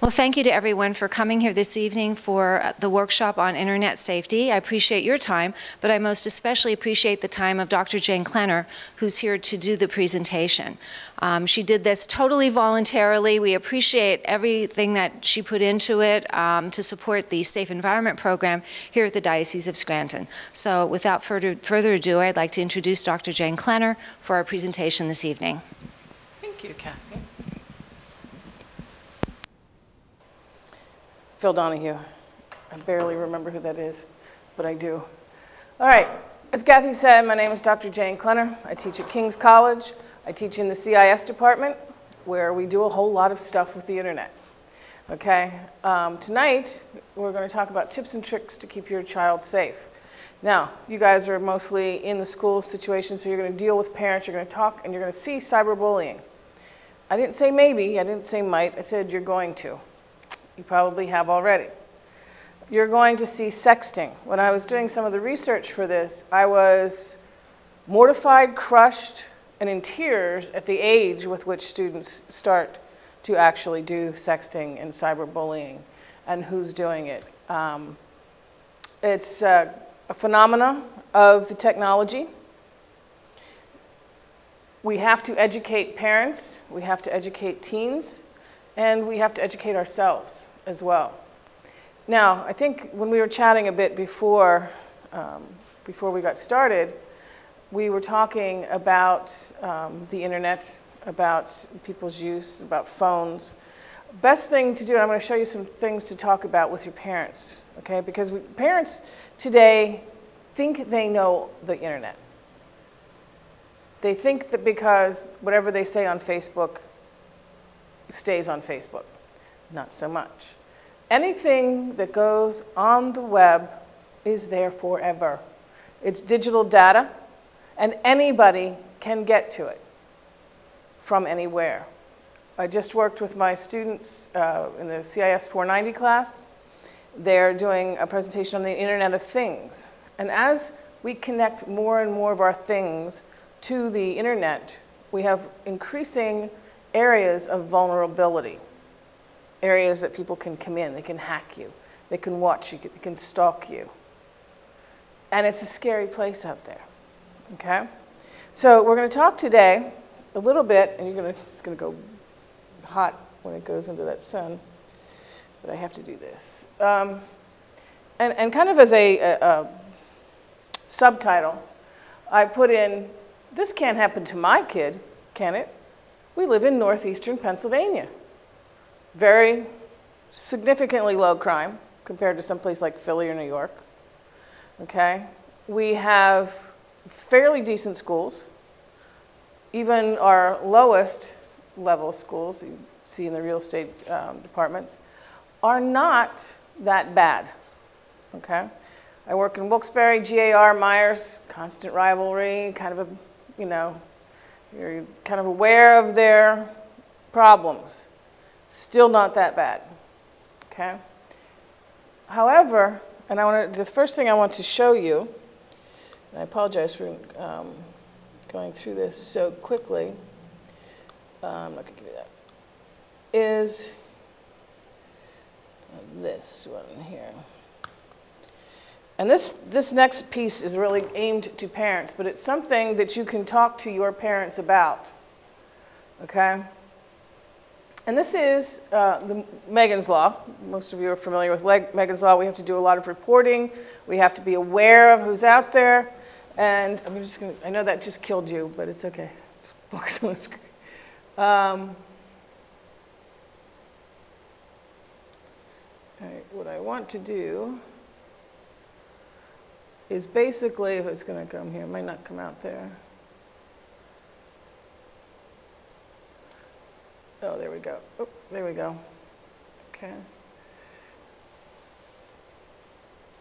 Well, thank you to everyone for coming here this evening for uh, the workshop on internet safety. I appreciate your time, but I most especially appreciate the time of Dr. Jane Klenner, who's here to do the presentation. Um, she did this totally voluntarily. We appreciate everything that she put into it um, to support the Safe Environment Program here at the Diocese of Scranton. So without further, further ado, I'd like to introduce Dr. Jane Klenner for our presentation this evening. Thank you, Kathy. Phil Donahue. I barely remember who that is, but I do. All right, as Kathy said, my name is Dr. Jane Klenner. I teach at King's College. I teach in the CIS department, where we do a whole lot of stuff with the internet. Okay, um, tonight we're going to talk about tips and tricks to keep your child safe. Now, you guys are mostly in the school situation, so you're going to deal with parents, you're going to talk, and you're going to see cyberbullying. I didn't say maybe, I didn't say might, I said you're going to. You probably have already. You're going to see sexting. When I was doing some of the research for this, I was mortified, crushed, and in tears at the age with which students start to actually do sexting and cyberbullying and who's doing it. Um, it's uh, a phenomena of the technology. We have to educate parents, we have to educate teens, and we have to educate ourselves as well. Now, I think when we were chatting a bit before, um, before we got started, we were talking about um, the internet, about people's use, about phones. Best thing to do, and I'm going to show you some things to talk about with your parents, okay? Because we, parents today think they know the internet. They think that because whatever they say on Facebook stays on Facebook. Not so much. Anything that goes on the web is there forever. It's digital data, and anybody can get to it from anywhere. I just worked with my students uh, in the CIS 490 class. They're doing a presentation on the Internet of Things. And as we connect more and more of our things to the internet, we have increasing areas of vulnerability areas that people can come in. They can hack you. They can watch you. They can stalk you. And it's a scary place out there. Okay? So we're going to talk today a little bit, and you're going to, it's going to go hot when it goes into that sun, but I have to do this. Um, and, and kind of as a, a, a subtitle, I put in, this can't happen to my kid, can it? We live in northeastern Pennsylvania very significantly low crime compared to some place like Philly or New York. Okay? We have fairly decent schools. Even our lowest level schools, you see in the real estate um, departments, are not that bad. Okay? I work in Wilkes-Barre, GAR, Meyers, constant rivalry, kind of a, you know, you're kind of aware of their problems. Still not that bad, okay? However, and I want to, the first thing I want to show you, and I apologize for um, going through this so quickly, uh, I'm not going to give you that, is this one here. And this, this next piece is really aimed to parents, but it's something that you can talk to your parents about, okay? And this is uh, the Megan's Law. Most of you are familiar with Megan's Law. We have to do a lot of reporting. We have to be aware of who's out there. And I'm just going to, I know that just killed you, but it's okay. Focus on the screen. Um, all right, what I want to do is basically, if it's going to come here, it might not come out there. Oh, there we go. Oh, there we go. Okay.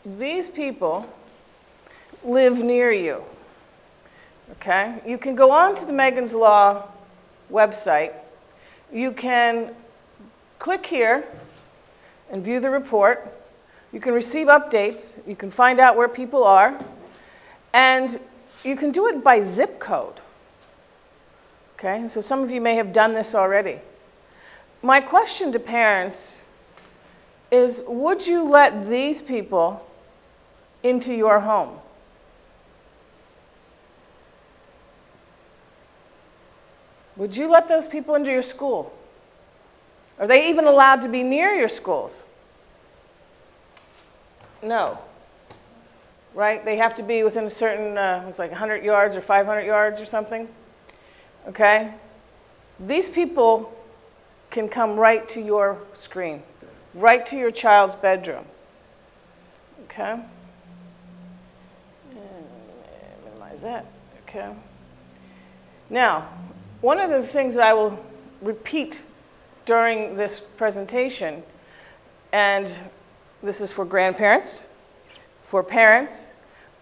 These people live near you. Okay? You can go on to the Megan's Law website. You can click here and view the report. You can receive updates. You can find out where people are. And you can do it by zip code. Okay, so some of you may have done this already. My question to parents is would you let these people into your home? Would you let those people into your school? Are they even allowed to be near your schools? No. Right? They have to be within a certain, uh, it's like 100 yards or 500 yards or something. Okay? These people can come right to your screen, right to your child's bedroom. Okay? Minimize that. Okay? Now, one of the things that I will repeat during this presentation, and this is for grandparents, for parents,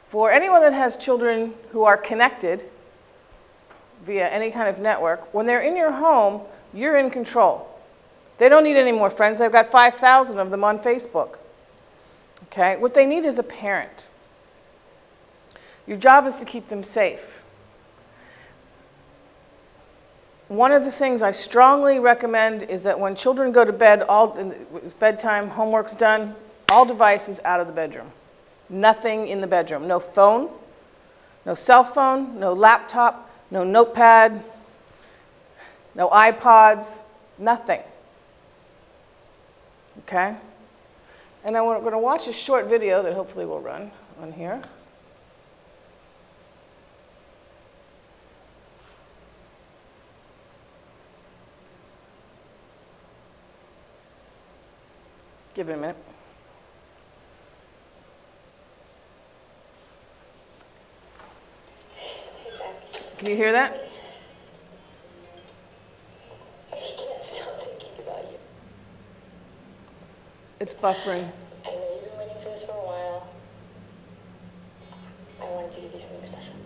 for anyone that has children who are connected via any kind of network, when they're in your home, you're in control. They don't need any more friends. They've got 5,000 of them on Facebook. Okay? What they need is a parent. Your job is to keep them safe. One of the things I strongly recommend is that when children go to bed, all it's bedtime, homework's done, all devices out of the bedroom. Nothing in the bedroom. No phone, no cell phone, no laptop, no notepad, no iPods, nothing. Okay? And I'm going to watch a short video that hopefully will run on here. Give it a minute. Can you hear that? I can't stop thinking about you. It's buffering. I know you've been waiting for this for a while. I wanted to give you something special.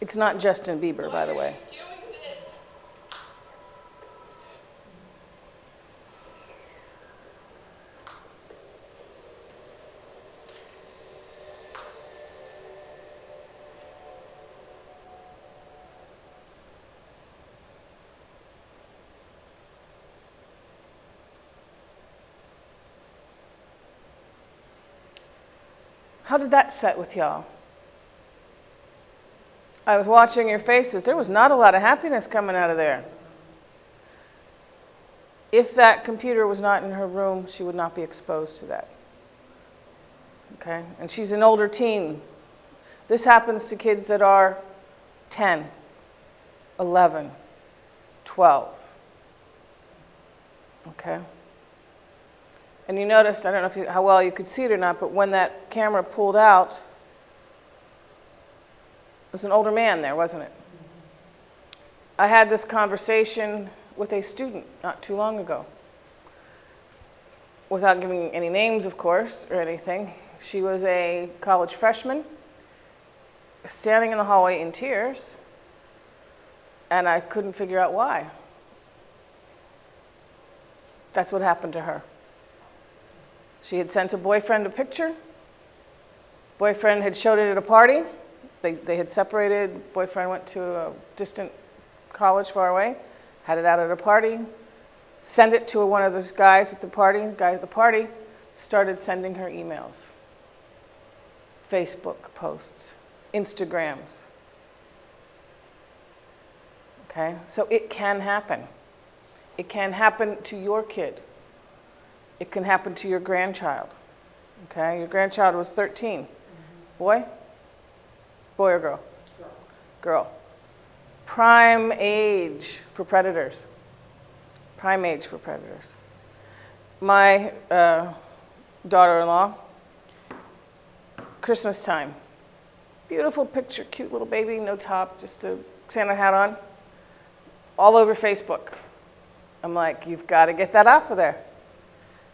It's not Justin Bieber, by the way. How did that set with y'all? I was watching your faces. There was not a lot of happiness coming out of there. If that computer was not in her room, she would not be exposed to that. Okay? And she's an older teen. This happens to kids that are 10, 11, 12. Okay? And you noticed, I don't know if you, how well you could see it or not, but when that camera pulled out, was an older man there, wasn't it? I had this conversation with a student not too long ago. Without giving any names, of course, or anything. She was a college freshman, standing in the hallway in tears, and I couldn't figure out why. That's what happened to her. She had sent a boyfriend a picture. Boyfriend had showed it at a party. They, they had separated. Boyfriend went to a distant college far away, had it out at a party, sent it to one of those guys at the party. Guy at the party started sending her emails, Facebook posts, Instagrams. Okay? So it can happen. It can happen to your kid. It can happen to your grandchild. Okay? Your grandchild was 13. Boy? Boy or girl? Girl. girl. Prime age for predators. Prime age for predators. My uh, daughter-in-law, Christmas time. Beautiful picture, cute little baby, no top, just a Santa hat on. All over Facebook. I'm like, you've got to get that off of there.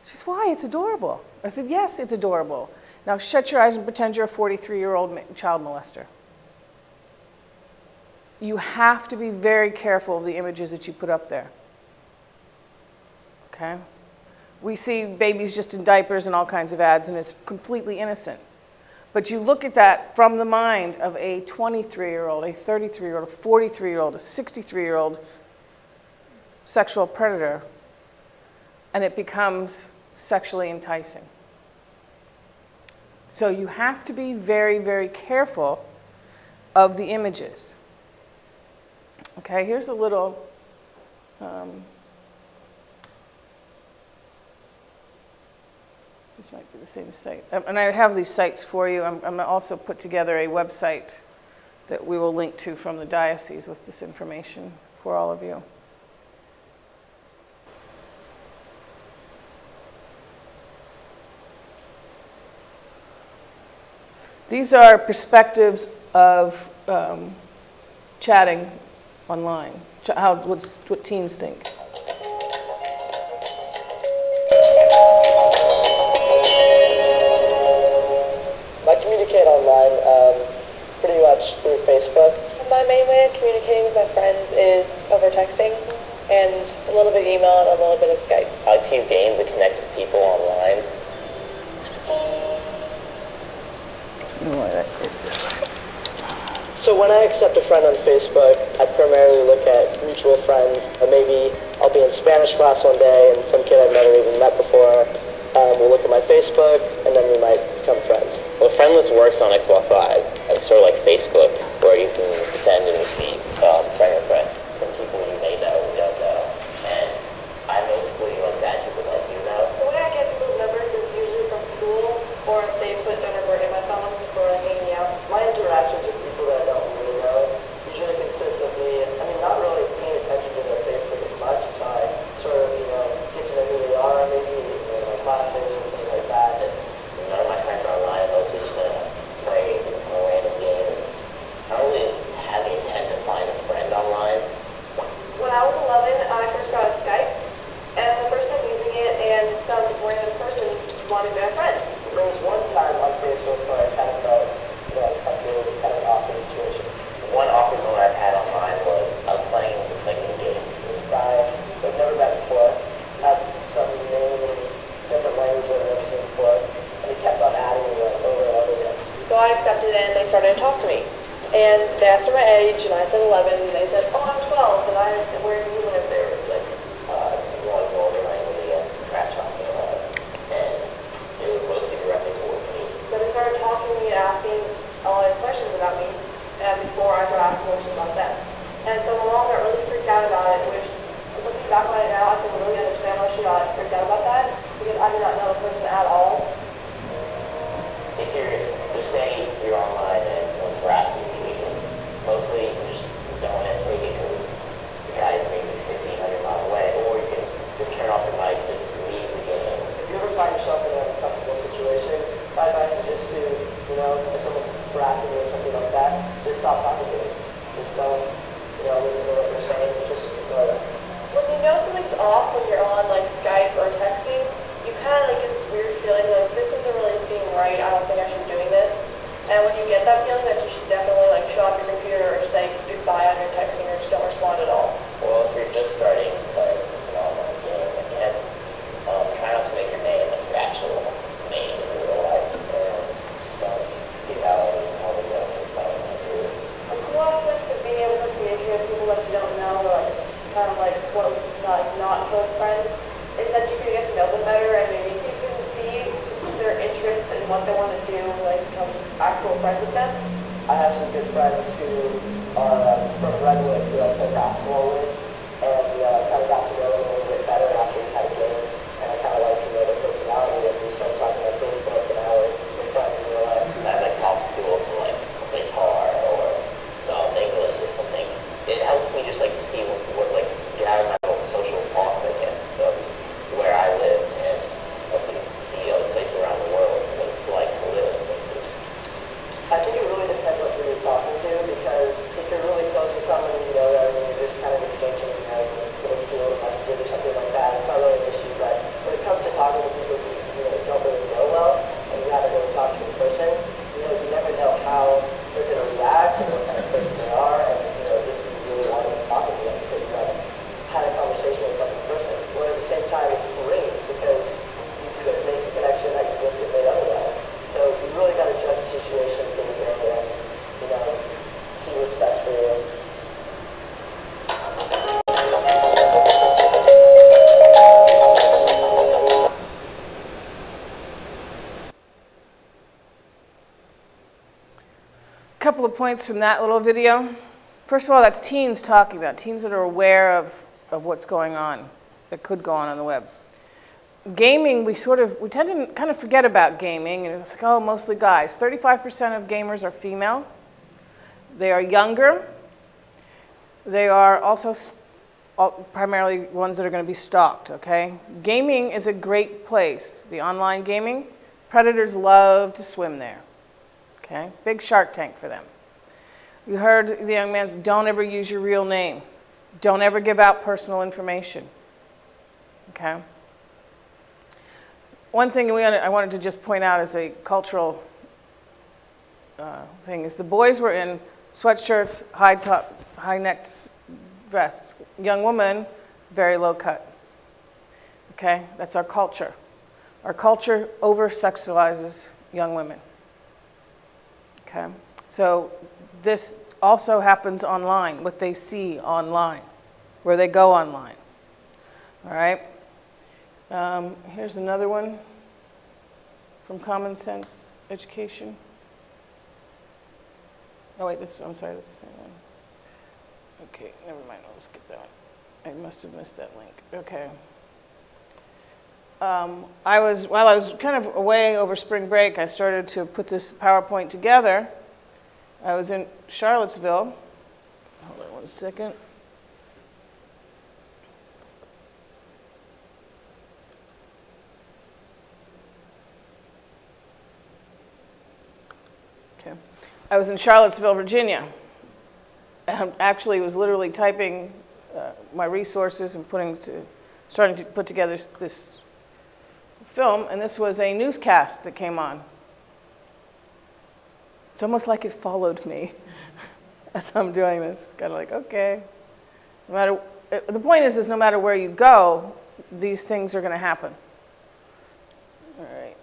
She says, why? It's adorable. I said, yes, it's adorable. Now shut your eyes and pretend you're a 43 year old child molester you have to be very careful of the images that you put up there. Okay? We see babies just in diapers and all kinds of ads, and it's completely innocent. But you look at that from the mind of a 23 year old, a 33 year old, a 43 year old, a 63 year old sexual predator, and it becomes sexually enticing. So you have to be very, very careful of the images. Okay, here's a little um, this might be the same site. Um, and I have these sites for you. I'm, I'm also put together a website that we will link to from the diocese with this information for all of you. These are perspectives of um, chatting online? How, what's, what teens think? I communicate online um, pretty much through Facebook. My main way of communicating with my friends is over texting and a little bit of email and a little bit of Skype. I like to use games to connect with people online. Oh, that goes so when I accept a friend on Facebook, I primarily look at mutual friends. maybe I'll be in Spanish class one day, and some kid I've never even met before um, will look at my Facebook, and then we might become friends. Well, Friendless works on Xbox Live. It's sort of like Facebook, where you can send and receive um, friend requests. Points from that little video. First of all, that's teens talking about, teens that are aware of, of what's going on, that could go on on the web. Gaming, we sort of, we tend to kind of forget about gaming, and it's like, oh, mostly guys. 35% of gamers are female. They are younger. They are also primarily ones that are going to be stalked, okay? Gaming is a great place, the online gaming. Predators love to swim there, okay? Big shark tank for them. You heard the young man's, don't ever use your real name. Don't ever give out personal information, okay? One thing we, I wanted to just point out as a cultural uh, thing is the boys were in sweatshirts, high top, high necked vests. Young woman, very low cut. Okay, that's our culture. Our culture over sexualizes young women. Okay, so this also happens online, what they see online, where they go online. All right. Um, here's another one from Common Sense Education. Oh, wait, this, I'm sorry, that's the same one. Okay, never mind, I'll skip that one. I must have missed that link. Okay. Um, I was, while I was kind of away over spring break, I started to put this PowerPoint together. I was in Charlottesville. Hold on one second. Okay. I was in Charlottesville, Virginia. And actually was literally typing uh, my resources and putting to, starting to put together this film, and this was a newscast that came on. It's almost like it followed me as I'm doing this. It's kind of like, okay. No matter, uh, the point is, is no matter where you go, these things are going to happen. All right.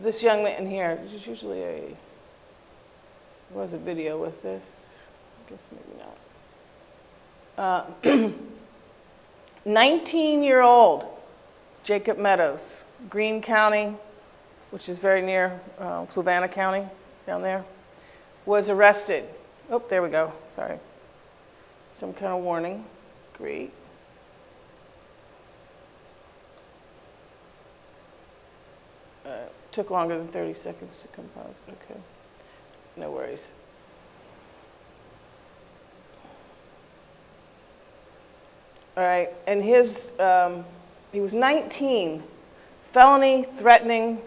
This young man here, there's usually a, there was a video with this. I guess maybe not. Uh, 19-year-old Jacob Meadows, Greene County, which is very near uh, Fluvanna County down there, was arrested. Oh, there we go, sorry. Some kind of warning. Great. Uh, Took longer than 30 seconds to compose, okay. No worries. All right, and his, um, he was 19, felony threatening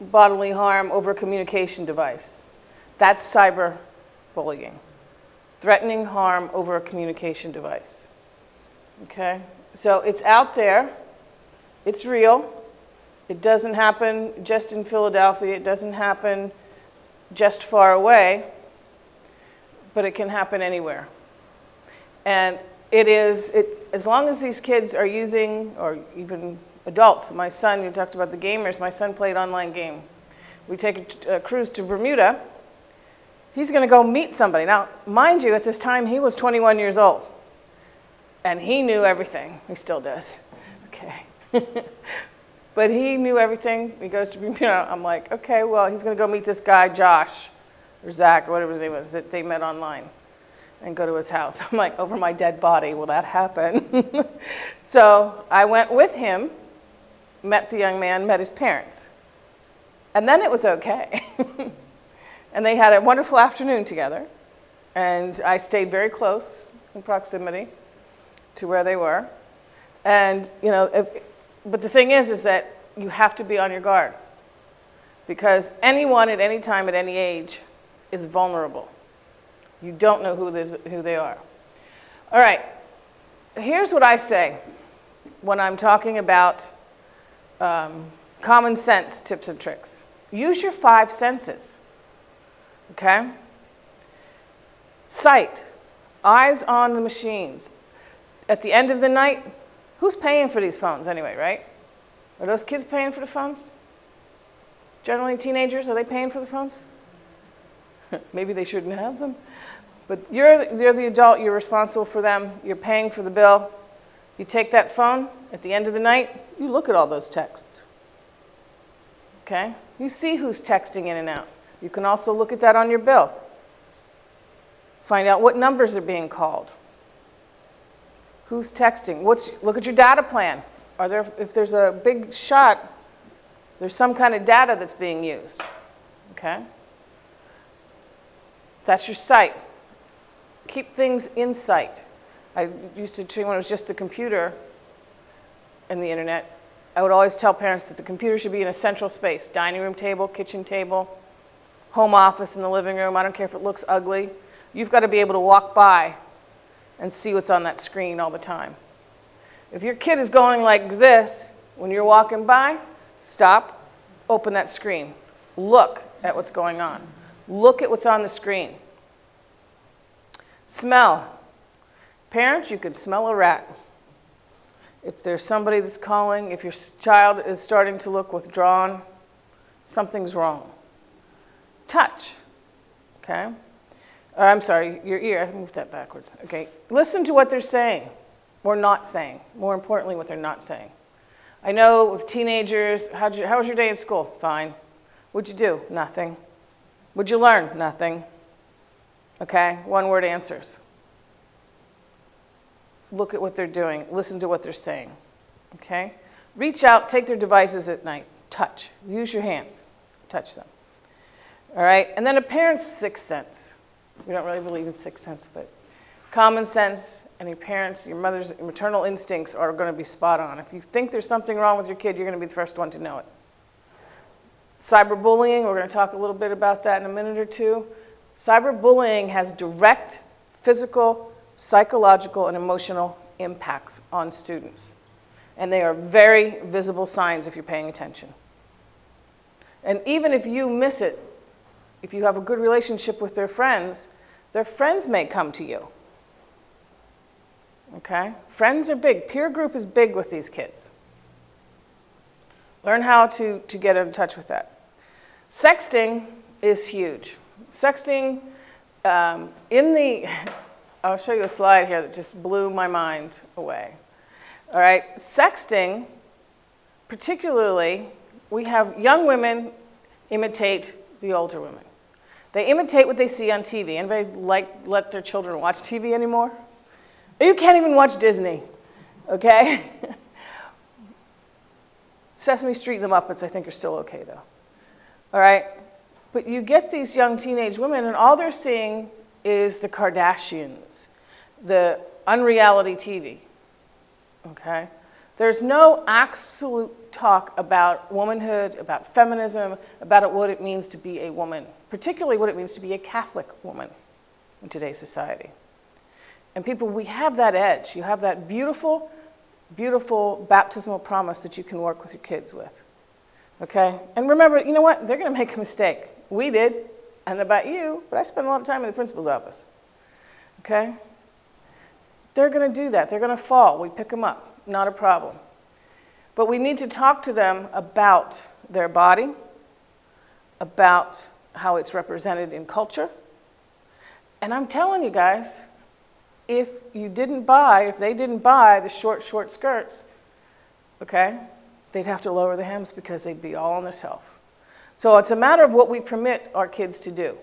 bodily harm over a communication device. That's cyber bullying. Threatening harm over a communication device. Okay? So it's out there, it's real. It doesn't happen just in Philadelphia, it doesn't happen just far away, but it can happen anywhere. And it is, it, as long as these kids are using, or even adults, my son, you talked about the gamers, my son played online game. We take a, cruise to Bermuda. He's going to go meet somebody. Now, mind you, at this time, he was 21 years old. And he knew everything. He still does. Okay. but he knew everything. He goes to Bermuda. I'm like, okay, well, he's going to go meet this guy, Josh, or Zach, or whatever his name was, that they met online and go to his house. I'm like, over my dead body, will that happen? so I went with him, met the young man, met his parents. And then it was okay. and they had a wonderful afternoon together. And I stayed very close in proximity to where they were. And, you know, if, but the thing is, is that you have to be on your guard. Because anyone at any time, at any age, is vulnerable. You don't know who, this, who they are. All right, here's what I say when I'm talking about um, common sense tips and tricks. Use your five senses, okay? Sight, eyes on the machines. At the end of the night, who's paying for these phones anyway, right? Are those kids paying for the phones? Generally, teenagers, are they paying for the phones? Maybe they shouldn't have them. But you're, you're the adult, you're responsible for them, you're paying for the bill. You take that phone, at the end of the night, you look at all those texts. Okay? You see who's texting in and out. You can also look at that on your bill. Find out what numbers are being called. Who's texting? What's, look at your data plan. Are there, if there's a big shot, there's some kind of data that's being used. Okay? That's your sight. Keep things in sight. I used to train when it was just the computer and the internet. I would always tell parents that the computer should be in a central space dining room table, kitchen table, home office in the living room. I don't care if it looks ugly. You've got to be able to walk by and see what's on that screen all the time. If your kid is going like this when you're walking by, stop, open that screen. Look at what's going on. Look at what's on the screen. Smell. Parents, you could smell a rat. If there's somebody that's calling, if your child is starting to look withdrawn, something's wrong. Touch. Okay? Uh, I'm sorry, your ear, I moved that backwards. Okay, listen to what they're saying or not saying. More importantly, what they're not saying. I know with teenagers, you, how was your day at school? Fine. What'd you do? Nothing. What'd you learn? Nothing. Okay, one word answers. Look at what they're doing, listen to what they're saying. Okay? Reach out, take their devices at night, touch, use your hands, touch them. All right, and then a parent's sixth sense. We don't really believe in sixth sense, but common sense and your parents, your mother's maternal instincts are going to be spot on. If you think there's something wrong with your kid, you're going to be the first one to know it. Cyberbullying, we're going to talk a little bit about that in a minute or two. Cyberbullying has direct physical, psychological, and emotional impacts on students. And they are very visible signs if you're paying attention. And even if you miss it, if you have a good relationship with their friends, their friends may come to you. Okay? Friends are big. Peer group is big with these kids. Learn how to, to get in touch with that. Sexting is huge. Sexting, um, in the, I'll show you a slide here that just blew my mind away. All right, sexting, particularly, we have young women imitate the older women. They imitate what they see on TV. Anybody like let their children watch TV anymore? You can't even watch Disney, okay? Sesame Street and the Muppets, I think, are still okay, though. All right? But you get these young teenage women, and all they're seeing is the Kardashians, the unreality TV, okay? There's no absolute talk about womanhood, about feminism, about what it means to be a woman, particularly what it means to be a Catholic woman in today's society. And people, we have that edge. You have that beautiful, beautiful baptismal promise that you can work with your kids with. Okay? And remember, you know what? They're going to make a mistake. We did. And about you, but I spent a lot of time in the principal's office. Okay? They're going to do that. They're going to fall. We pick them up. Not a problem. But we need to talk to them about their body, about how it's represented in culture. And I'm telling you guys, if you didn't buy, if they didn't buy the short, short skirts, okay, they'd have to lower the hems because they'd be all on the shelf. So it's a matter of what we permit our kids to do.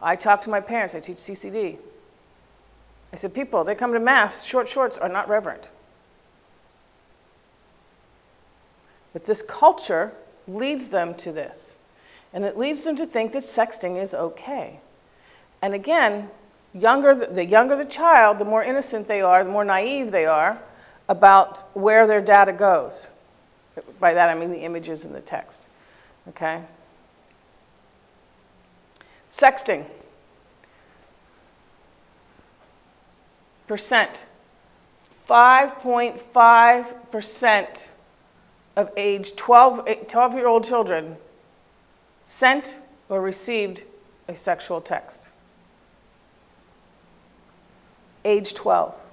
I talk to my parents, I teach CCD. I said, people, they come to Mass, short shorts are not reverent. But this culture leads them to this. And it leads them to think that sexting is okay. And again, younger, the younger the child, the more innocent they are, the more naive they are about where their data goes. By that I mean the images and the text. Okay? Sexting. Percent. 5.5% of age 12, 12 year old children sent or received a sexual text age 12.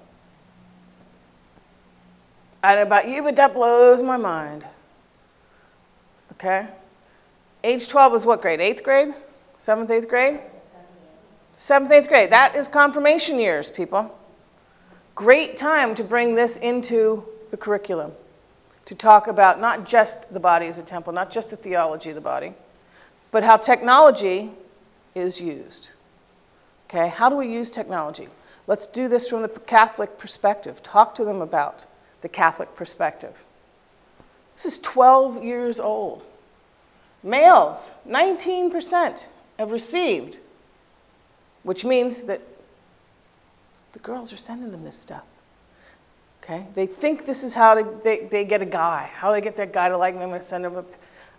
I don't know about you, but that blows my mind. Okay? Age 12 is what grade? Eighth grade? Seventh, eighth grade? Seventh, eighth grade. That is confirmation years, people. Great time to bring this into the curriculum to talk about not just the body as a temple, not just the theology of the body, but how technology is used. Okay, how do we use technology? Let's do this from the Catholic perspective. Talk to them about the Catholic perspective. This is 12 years old. Males, 19% have received, which means that the girls are sending them this stuff. Okay? They think this is how to, they, they get a guy. How they get that guy to like them and send them a,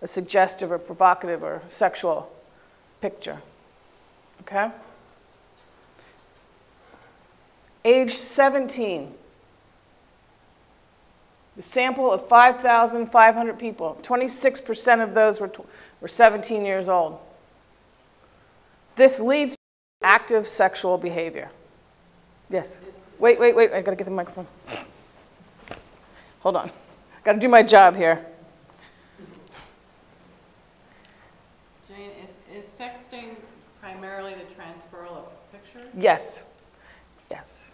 a suggestive or provocative or sexual picture? Okay? Age 17. The sample of 5,500 people, 26% of those were, were 17 years old. This leads to active sexual behavior. Yes. Wait, wait, wait. I gotta get the microphone. Hold on. Gotta do my job here. Jane, is, is sexting primarily the transfer of pictures? Yes. Yes.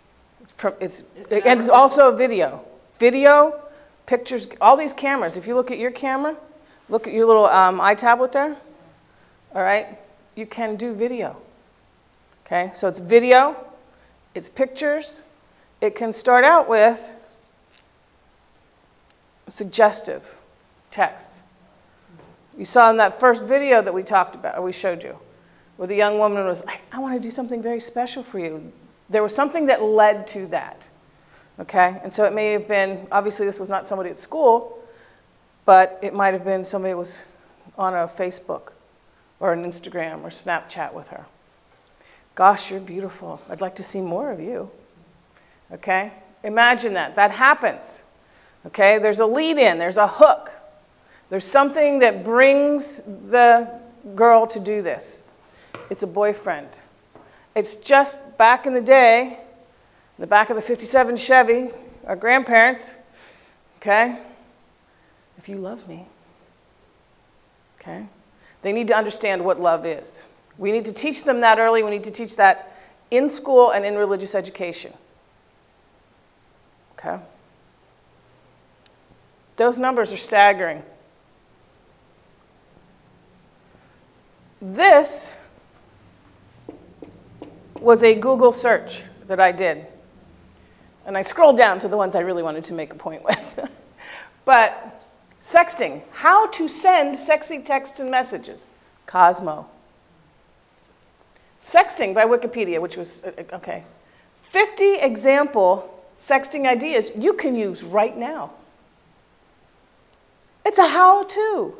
It's, it's, it and it's also video. Video, pictures, all these cameras. If you look at your camera, look at your little um, iTablet there, all right, you can do video. Okay, so it's video, it's pictures. It can start out with suggestive texts. You saw in that first video that we talked about, or we showed you, where the young woman was I want to do something very special for you. There was something that led to that. Okay? And so it may have been, obviously, this was not somebody at school, but it might have been somebody that was on a Facebook or an Instagram or Snapchat with her. Gosh, you're beautiful. I'd like to see more of you. Okay? Imagine that. That happens. Okay? There's a lead in, there's a hook. There's something that brings the girl to do this. It's a boyfriend. It's just back in the day, the back of the 57 Chevy, our grandparents, okay? If you love me, okay? They need to understand what love is. We need to teach them that early. We need to teach that in school and in religious education. Okay? Those numbers are staggering. This was a Google search that I did. And I scrolled down to the ones I really wanted to make a point with. but sexting, how to send sexy texts and messages. Cosmo. Sexting by Wikipedia, which was, uh, uh, okay. 50 example sexting ideas you can use right now. It's a how to.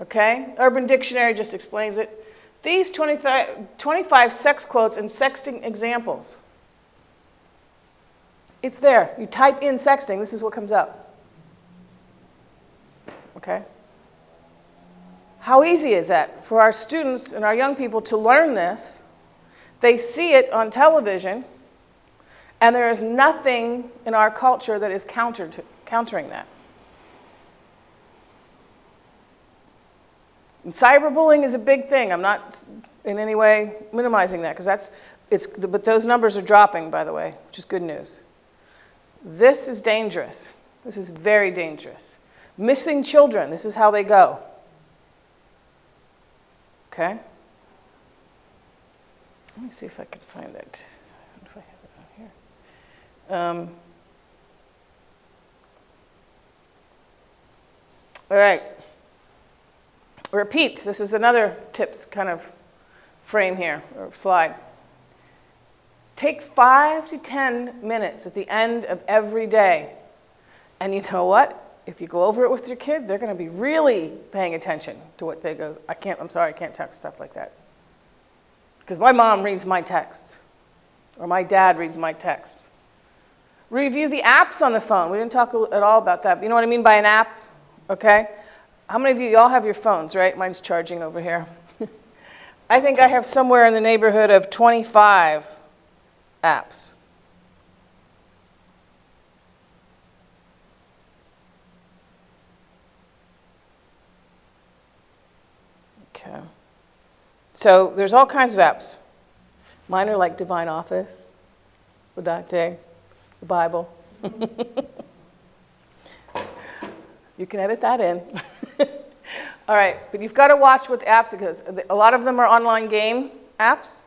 Okay? Urban Dictionary just explains it. These 25, 25 sex quotes and sexting examples. It's there. You type in sexting, this is what comes up. Okay? How easy is that for our students and our young people to learn this? They see it on television, and there is nothing in our culture that is counter to, countering that. And cyberbullying is a big thing. I'm not in any way minimizing that because that's it's but those numbers are dropping by the way, which is good news. This is dangerous. This is very dangerous. Missing children, this is how they go. Okay? Let me see if I can find it. If I have it on here. Um, all right. Repeat. This is another tips kind of frame here, or slide. Take five to 10 minutes at the end of every day. And you know what? If you go over it with your kid, they're going to be really paying attention to what they go. I can't, I'm sorry, I can't text stuff like that. Because my mom reads my texts, or my dad reads my texts. Review the apps on the phone. We didn't talk at all about that. You know what I mean by an app? Okay? How many of you, y'all have your phones, right? Mine's charging over here. I think I have somewhere in the neighborhood of 25 apps. Okay. So there's all kinds of apps. Mine are like Divine Office, Laudate, the Bible. You can edit that in. All right, but you've got to watch the apps, because a lot of them are online game apps.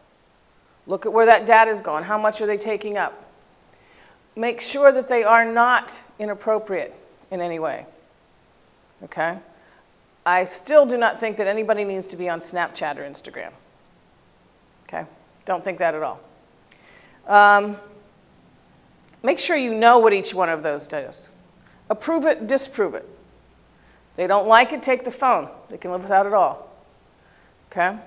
Look at where that data is going. How much are they taking up? Make sure that they are not inappropriate in any way. Okay? I still do not think that anybody needs to be on Snapchat or Instagram. Okay? Don't think that at all. Um, make sure you know what each one of those does. Approve it, disprove it. They don't like it, take the phone. They can live without it all. Okay?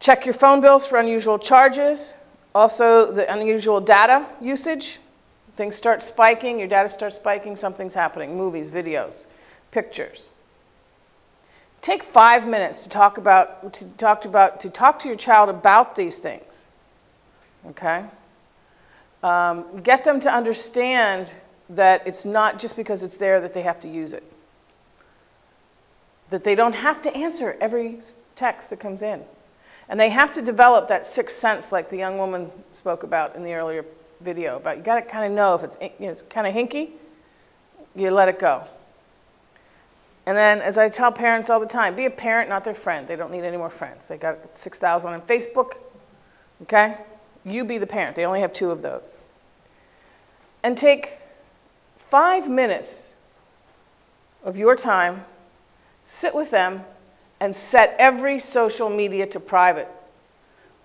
Check your phone bills for unusual charges. Also, the unusual data usage. Things start spiking, your data starts spiking, something's happening. Movies, videos, pictures. Take five minutes to talk about to talk to about to talk to your child about these things. Okay. Um, get them to understand that it's not just because it's there that they have to use it. That they don't have to answer every text that comes in. And they have to develop that sixth sense, like the young woman spoke about in the earlier video. About you got to kind of know if it's you know, it's kind of hinky, you let it go. And then, as I tell parents all the time, be a parent, not their friend. They don't need any more friends. They got 6,000 on Facebook. Okay, you be the parent. They only have two of those. And take five minutes of your time, sit with them, and set every social media to private.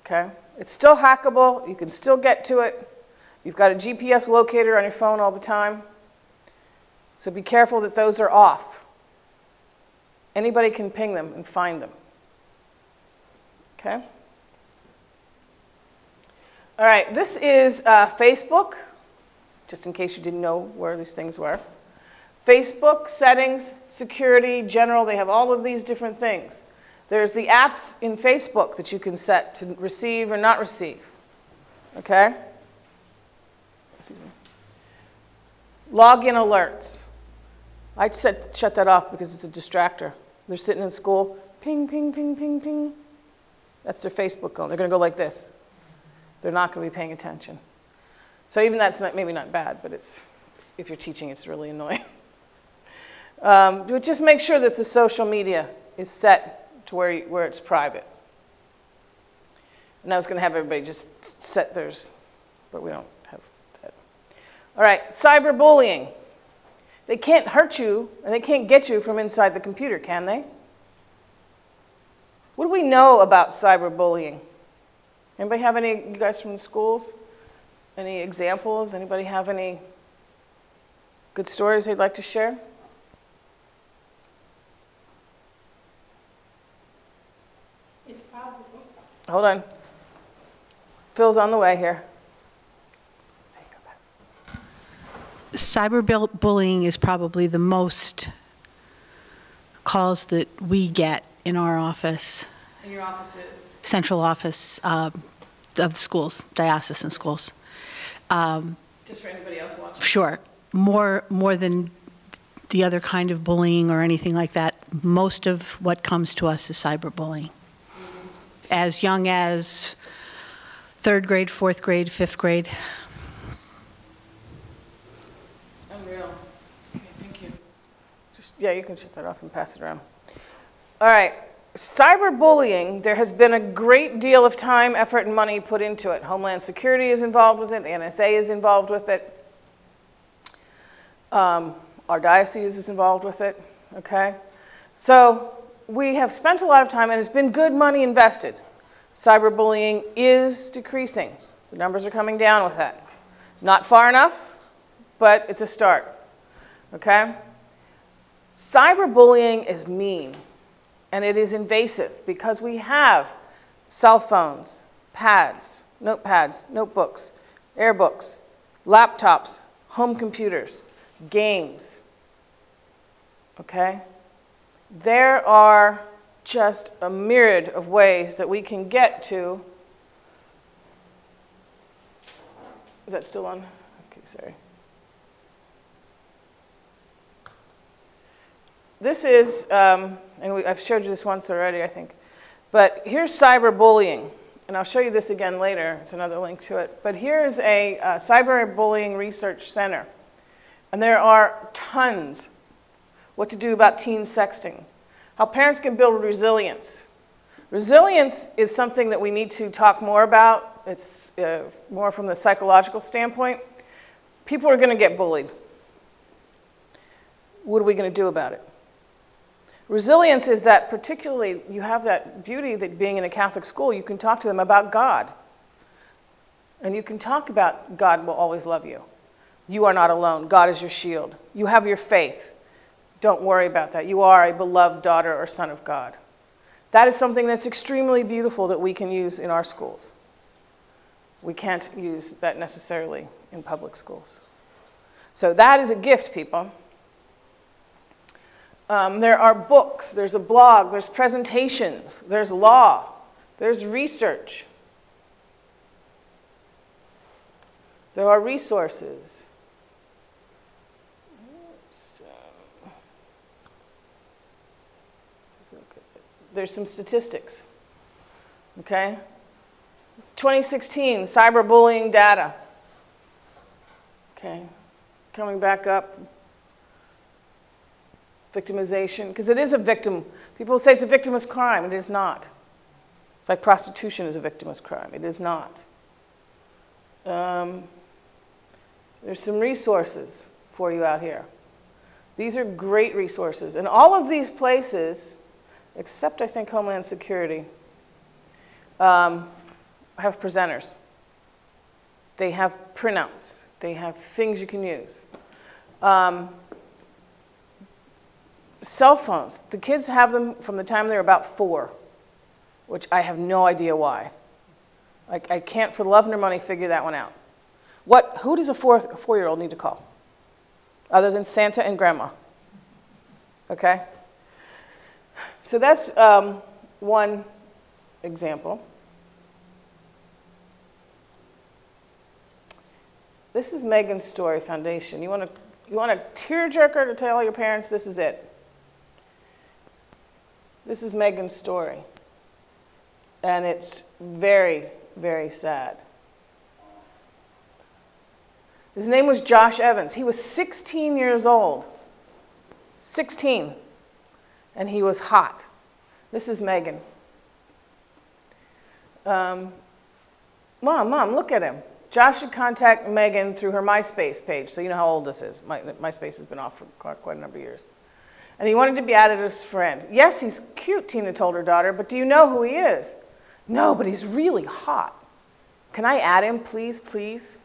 Okay? It's still hackable, you can still get to it. You've got a GPS locator on your phone all the time. So be careful that those are off. Anybody can ping them and find them. Okay? All right, this is uh, Facebook, just in case you didn't know where these things were. Facebook, settings, security, general, they have all of these different things. There's the apps in Facebook that you can set to receive or not receive. Okay? Login alerts. I set, shut that off because it's a distractor. They're sitting in school, ping, ping, ping, ping, ping. That's their Facebook going. They're going to go like this. They're not going to be paying attention. So even that's not, maybe not bad, but it's, if you're teaching, it's really annoying. Um, just make sure that the social media is set to where, you, where it's private. And I was going to have everybody just set theirs, but we don't have that. All right, cyberbullying. They can't hurt you and they can't get you from inside the computer, can they? What do we know about cyberbullying? Anybody have any, you guys from the schools? Any examples? Anybody have any good stories they'd like to share? It's probably, Hold on. Phil's on the way here. cyberbullying is probably the most calls that we get in our office, In your offices. central office um, of the schools, diocesan schools. Um, Just for anybody else watching. Sure, more, more than the other kind of bullying or anything like that, most of what comes to us is cyberbullying. As young as third grade, fourth grade, fifth grade. Unreal. Okay, thank you. Just, yeah, you can shut that off and pass it around. All right. Cyberbullying, there has been a great deal of time, effort, and money put into it. Homeland Security is involved with it, the NSA is involved with it, um, our diocese is involved with it, okay? So we have spent a lot of time, and it's been good money invested. Cyberbullying is decreasing. The numbers are coming down with that. Not far enough, but it's a start. Okay? Cyberbullying is mean and it is invasive because we have cell phones, pads, notepads, notebooks, airbooks, laptops, home computers, games. Okay? There are just a myriad of ways that we can get to. Is that still on? Okay, sorry. This is, um, and we, I've showed you this once already, I think, but here's cyberbullying. And I'll show you this again later. It's another link to it. But here is a uh, cyberbullying research center. And there are tons, what to do about teen sexting, how parents can build resilience. Resilience is something that we need to talk more about. It's uh, more from the psychological standpoint. People are going to get bullied. What are we going to do about it? Resilience is that particularly you have that beauty that being in a Catholic school, you can talk to them about God. And you can talk about God will always love you. You are not alone. God is your shield. You have your faith. Don't worry about that. You are a beloved daughter or son of God. That is something that's extremely beautiful that we can use in our schools. We can't use that necessarily in public schools. So that is a gift, people. Um, there are books, there's a blog, there's presentations, there's law, there's research. There are resources. There's some statistics. Okay? 2016, cyberbullying data. Okay, coming back up. Victimization, because it is a victim. People say it's a victimless crime. It is not. It's like prostitution is a victimless crime. It is not. Um, there's some resources for you out here. These are great resources. And all of these places, except I think Homeland Security, um, have presenters. They have printouts. They have things you can use. Um, cell phones. The kids have them from the time they're about four, which I have no idea why. Like, I can't for love nor money figure that one out. What, who does a, four, a four-year-old need to call? Other than Santa and Grandma. Okay? So that's um, one example. This is Megan's Story Foundation. You want, a, you want a tearjerker to tell your parents this is it? This is Megan's story. And it's very, very sad. His name was Josh Evans. He was 16 years old. 16. And he was hot. This is Megan. Um, Mom, Mom, look at him. Josh should contact Megan through her MySpace page, so you know how old this is. My, MySpace has been off for quite, quite a number of years. And he wanted to be added as a friend. Yes, he's cute, Tina told her daughter, but do you know who he is? No, but he's really hot. Can I add him, please, please?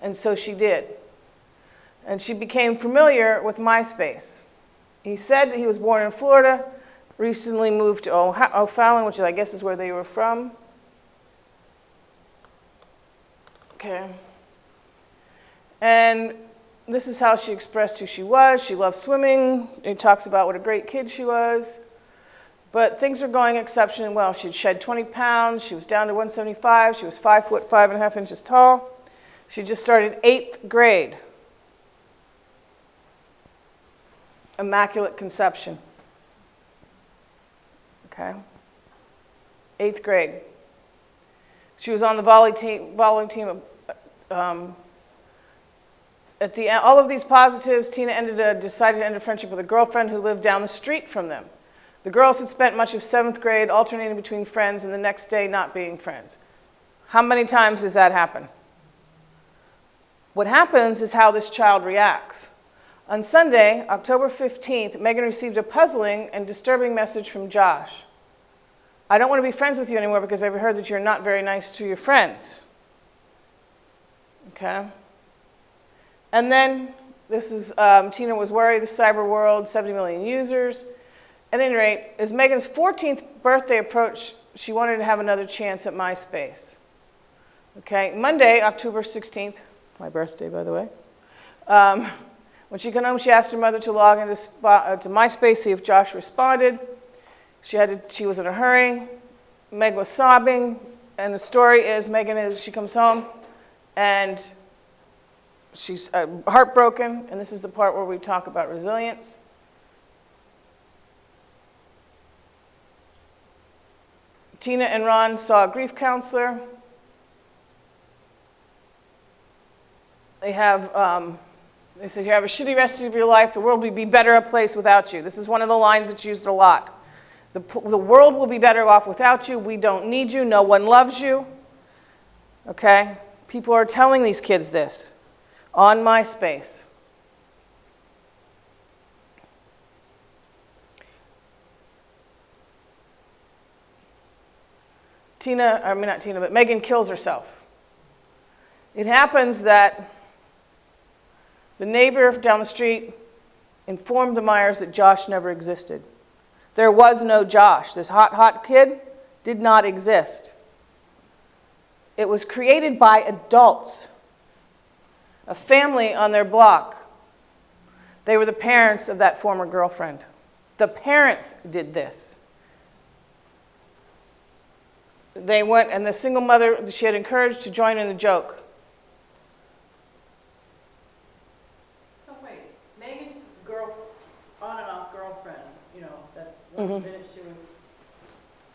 And so she did. And she became familiar with MySpace. He said he was born in Florida, recently moved to O'Fallon, which I guess is where they were from. Okay. And this is how she expressed who she was. She loved swimming. It talks about what a great kid she was. But things were going exceptionally well. She'd shed 20 pounds. She was down to 175. She was five foot five and a half inches tall. She just started eighth grade. Immaculate conception. Okay. Eighth grade. She was on the volley team, volley team um, at the, end, all of these positives, Tina ended a, decided to end a friendship with a girlfriend who lived down the street from them. The girls had spent much of seventh grade alternating between friends and the next day not being friends. How many times does that happen? What happens is how this child reacts. On Sunday, October 15th, Megan received a puzzling and disturbing message from Josh. I don't want to be friends with you anymore because I've heard that you're not very nice to your friends. Okay? And then this is um, Tina was worried, the cyber world, 70 million users. At any rate, as Megan's 14th birthday approached, she wanted to have another chance at MySpace. Okay, Monday, October 16th, my birthday, by the way. Um, when she got home, she asked her mother to log into uh, to MySpace, see if Josh responded. She, had to, she was in a hurry. Meg was sobbing, and the story is Megan is, she comes home, and she's uh, heartbroken, and this is the part where we talk about resilience. Tina and Ron saw a grief counselor. They have um, They said, You have a shitty rest of your life. The world will be better a place without you. This is one of the lines that's used a lot. The, the world will be better off without you. We don't need you. No one loves you. Okay? People are telling these kids this on MySpace. Tina, I mean, not Tina, but Megan kills herself. It happens that the neighbor down the street informed the Meyers that Josh never existed. There was no Josh. This hot, hot kid did not exist. It was created by adults, a family on their block. They were the parents of that former girlfriend. The parents did this. They went, and the single mother she had encouraged to join in the joke. So wait, Megan's girl, on and off girlfriend, you know, that one mm-hmm. minute she was,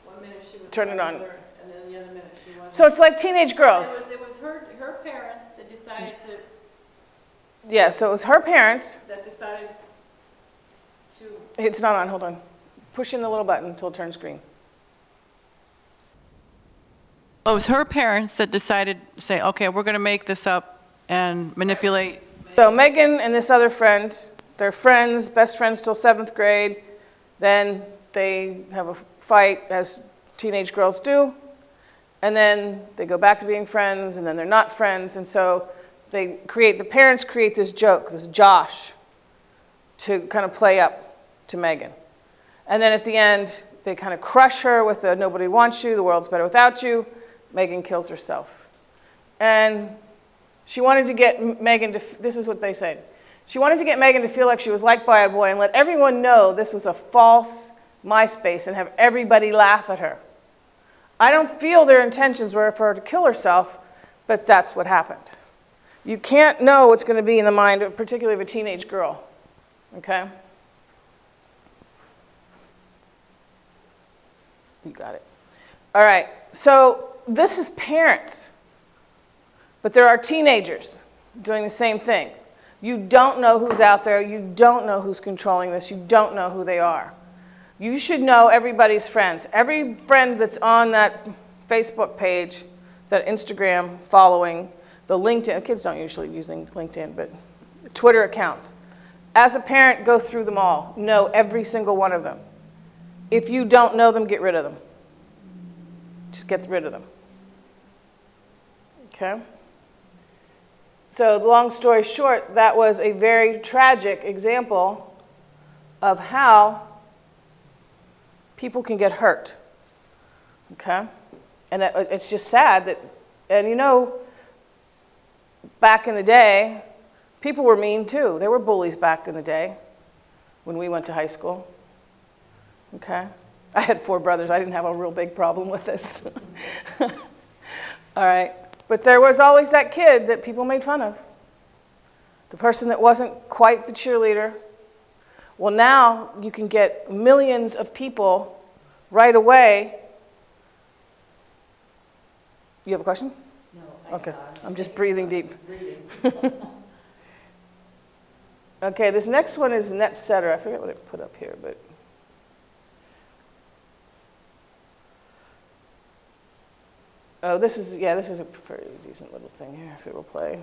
one minute she was. Turn it on. her, And then the other minute she wasn't. So it's like teenage girls. It was, it was her, her parents that decided to, Yeah, so it was her parents. that decided to, It's not on, hold on. Push in the little button until it turns green. it was her parents that decided to say, okay, we're going to make this up and manipulate. So Megan and this other friend, they're friends, best friends till seventh grade. Then they have a fight, as teenage girls do. And then they go back to being friends, and then they're not friends. And so they create, the parents create this joke, this Josh, to kind of play up to Megan. And then at the end, they kind of crush her with the nobody wants you, the world's better without you. Megan kills herself. And she wanted to get Megan to, this is what they said. She wanted to get Megan to feel like she was liked by a boy and let everyone know this was a false MySpace and have everybody laugh at her. I don't feel their intentions were for her to kill herself, but that's what happened. You can't know what's going to be in the mind, of, particularly of a teenage girl. Okay? You got it. All right. So this is parents. But there are teenagers doing the same thing. You don't know who's out there. You don't know who's controlling this. You don't know who they are. You should know everybody's friends. Every friend that's on that Facebook page, that Instagram following, the LinkedIn, kids don't usually use LinkedIn, but Twitter accounts. As a parent, go through them all. Know every single one of them. If you don't know them, get rid of them. Just get rid of them. Okay? So, long story short, that was a very tragic example of how people can get hurt. Okay? And that, it's just sad that, and you know, back in the day, people were mean too. There were bullies back in the day when we went to high school. Okay? I had four brothers. I didn't have a real big problem with this. All right? But there was always that kid that people made fun of. The person that wasn't quite the cheerleader. Well, now you can get millions of people right away. You have a question? No. Okay. I'm just breathing deep. okay, this next one is net setter. I forget what I put up here, but. Oh, this is, yeah, this is a pretty decent little thing here, if it will play.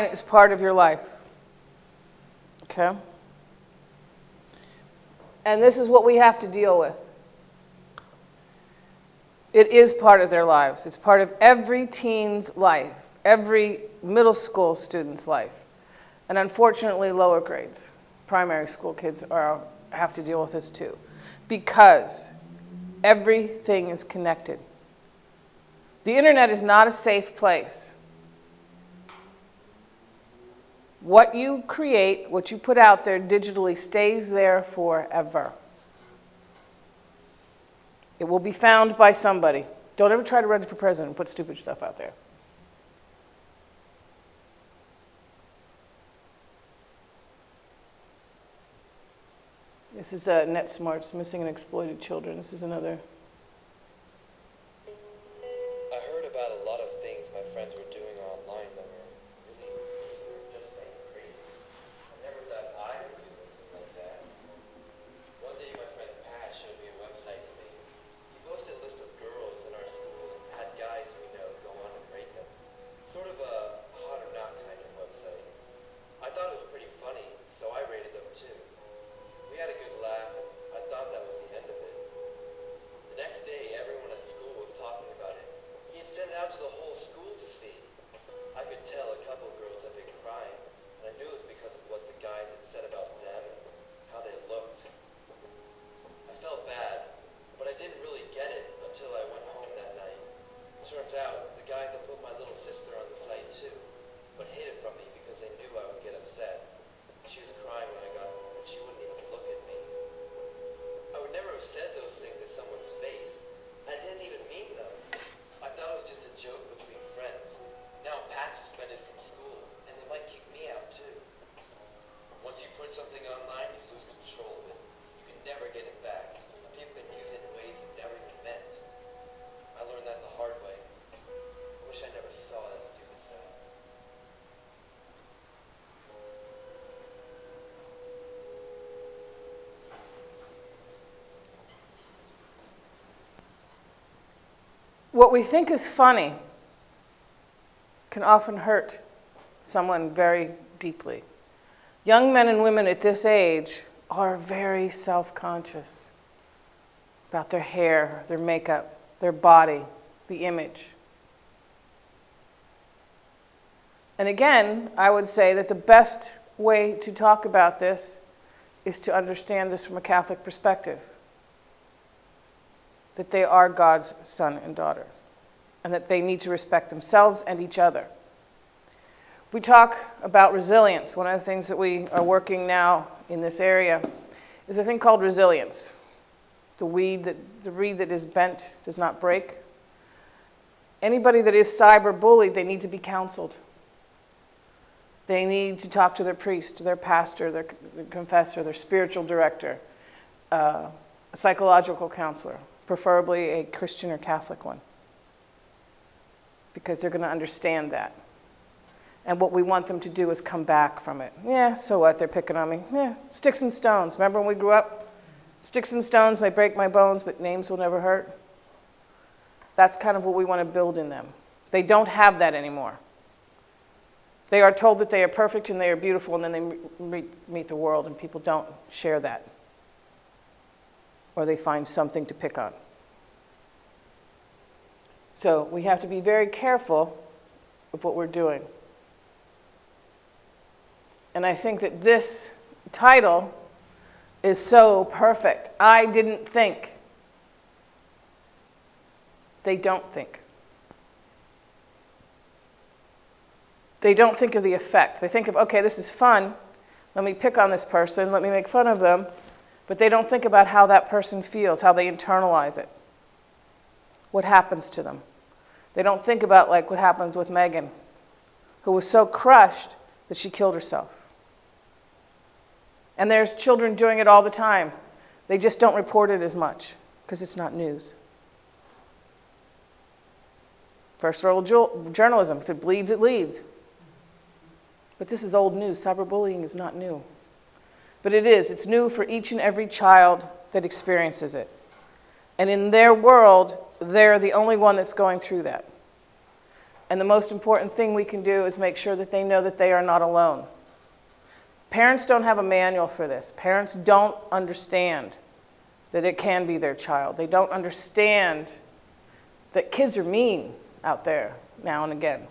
Being is part of your life. Okay? And this is what we have to deal with. It is part of their lives. It's part of every teen's life, every middle school student's life. And unfortunately, lower grades, primary school kids are, have to deal with this too. Because everything is connected. The internet is not a safe place. What you create, what you put out there digitally stays there forever. It will be found by somebody. Don't ever try to run for president and put stupid stuff out there. This is uh, NetSmartz Missing and Exploited Children. This is another. What we think is funny can often hurt someone very deeply. Young men and women at this age are very self conscious about their hair, their makeup, their body, the image. And again, I would say that the best way to talk about this is to understand this from a Catholic perspective that they are God's son and daughter, and that they need to respect themselves and each other. We talk about resilience. One of the things that we are working now in this area is a thing called resilience. The weed that the reed that is bent does not break. Anybody that is cyberbullied, they need to be counseled. They need to talk to their priest, their pastor, their, their confessor, their spiritual director, uh, a psychological counselor, preferably a Christian or Catholic one, because they're going to understand that. And what we want them to do is come back from it. Yeah, so what? They're picking on me. Yeah, sticks and stones. Remember when we grew up? Sticks and stones may break my bones, but names will never hurt. That's kind of what we want to build in them. They don't have that anymore. They are told that they are perfect and they are beautiful, and then they meet, the world, and people don't share that. Or they find something to pick on. So we have to be very careful of what we're doing. And I think that this title is so perfect. I didn't think. They don't think. They don't think of the effect. They think of, okay, this is fun. Let me pick on this person. Let me make fun of them. But they don't think about how that person feels, how they internalize it, what happens to them. They don't think about, like, what happens with Megan, who was so crushed that she killed herself. And there's children doing it all the time. They just don't report it as much. because it's not news. First rule of journalism if it bleeds, it leads. But this is old news. Cyberbullying is not new. But it is. It's new for each and every child that experiences it. And in their world, they're the only one that's going through that. And the most important thing we can do is make sure that they know that they are not alone. Parents don't have a manual for this. Parents don't understand that it can be their child. They don't understand that kids are mean out there now and again.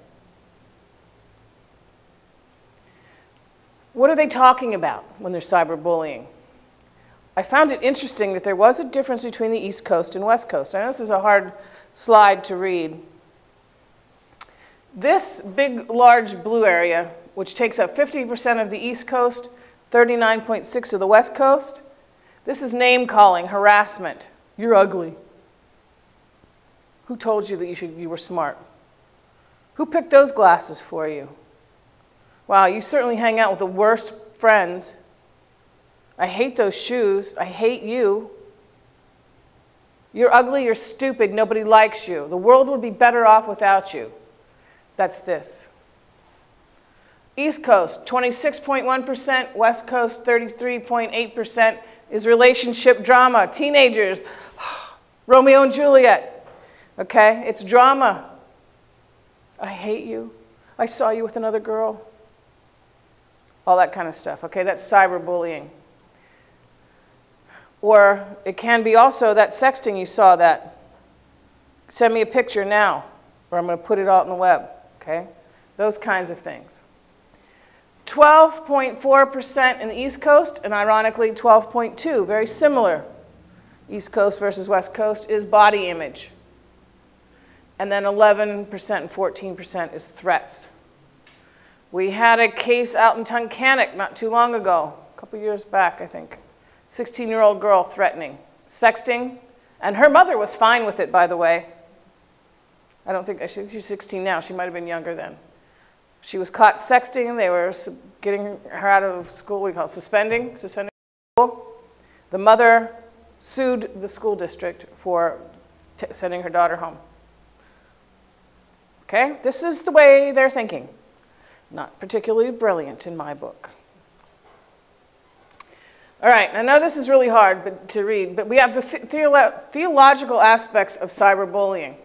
What are they talking about when they're cyberbullying? I found it interesting that there was a difference between the East Coast and West Coast. I know this is a hard slide to read. This big, large blue area, which takes up 50% of the East Coast, 39.6 of the West Coast, this is name calling, harassment. You're ugly. Who told you that you, should, you were smart? Who picked those glasses for you? Wow, you certainly hang out with the worst friends. I hate those shoes. I hate you. You're ugly, you're stupid, nobody likes you. The world would be better off without you. That's this. East Coast, 26.1%, West Coast, 33.8% is relationship drama. Teenagers, Romeo and Juliet. Okay? It's drama. I hate you. I saw you with another girl. All that kind of stuff. Okay? That's cyberbullying. Or it can be also that sexting you saw that. Send me a picture now, or I'm going to put it out on the web. Okay? Those kinds of things. 12.4% in the East Coast, and ironically 12.2, very similar. East Coast versus West Coast is body image. And then 11% and 14% is threats. We had a case out in Tunkhannock not too long ago, a couple years back, I think. 16 year old girl threatening, sexting, and her mother was fine with it, by the way. I don't think I think she's 16 now, she might have been younger then. She was caught sexting, they were getting her out of school, we call it, suspending, suspending school. The mother sued the school district for sending her daughter home. Okay, this is the way they're thinking. Not particularly brilliant in my book. All right, I know this is really hard but, to read, but we have the, the theological aspects of cyberbullying.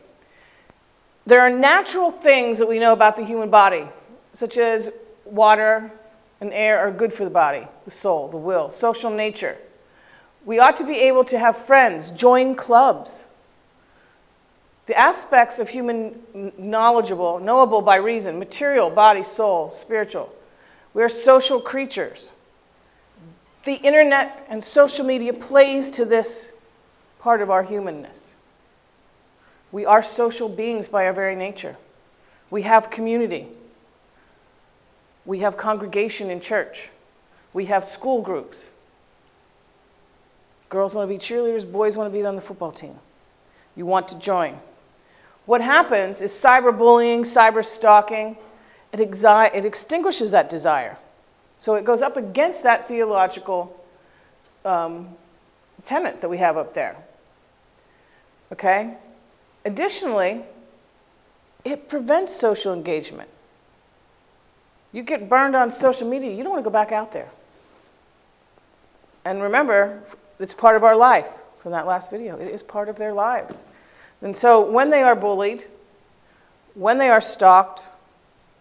There are natural things that we know about the human body, such as water and air are good for the body, the soul, the will, social nature. We ought to be able to have friends, join clubs. The aspects of human knowledgeable, knowable by reason, material, body, soul, spiritual. We are social creatures the internet and social media plays to this part of our humanness. We are social beings by our very nature. We have community. We have congregation in church. We have school groups. Girls want to be cheerleaders, boys want to be on the football team. You want to join. What happens is cyberbullying, cyberstalking, it, exi- it extinguishes that desire. So it goes up against that theological um, tenet that we have up there. Okay? Additionally, it prevents social engagement. You get burned on social media, you don't want to go back out there. And remember, it's part of our life from that last video. It is part of their lives. And so when they are bullied, when they are stalked,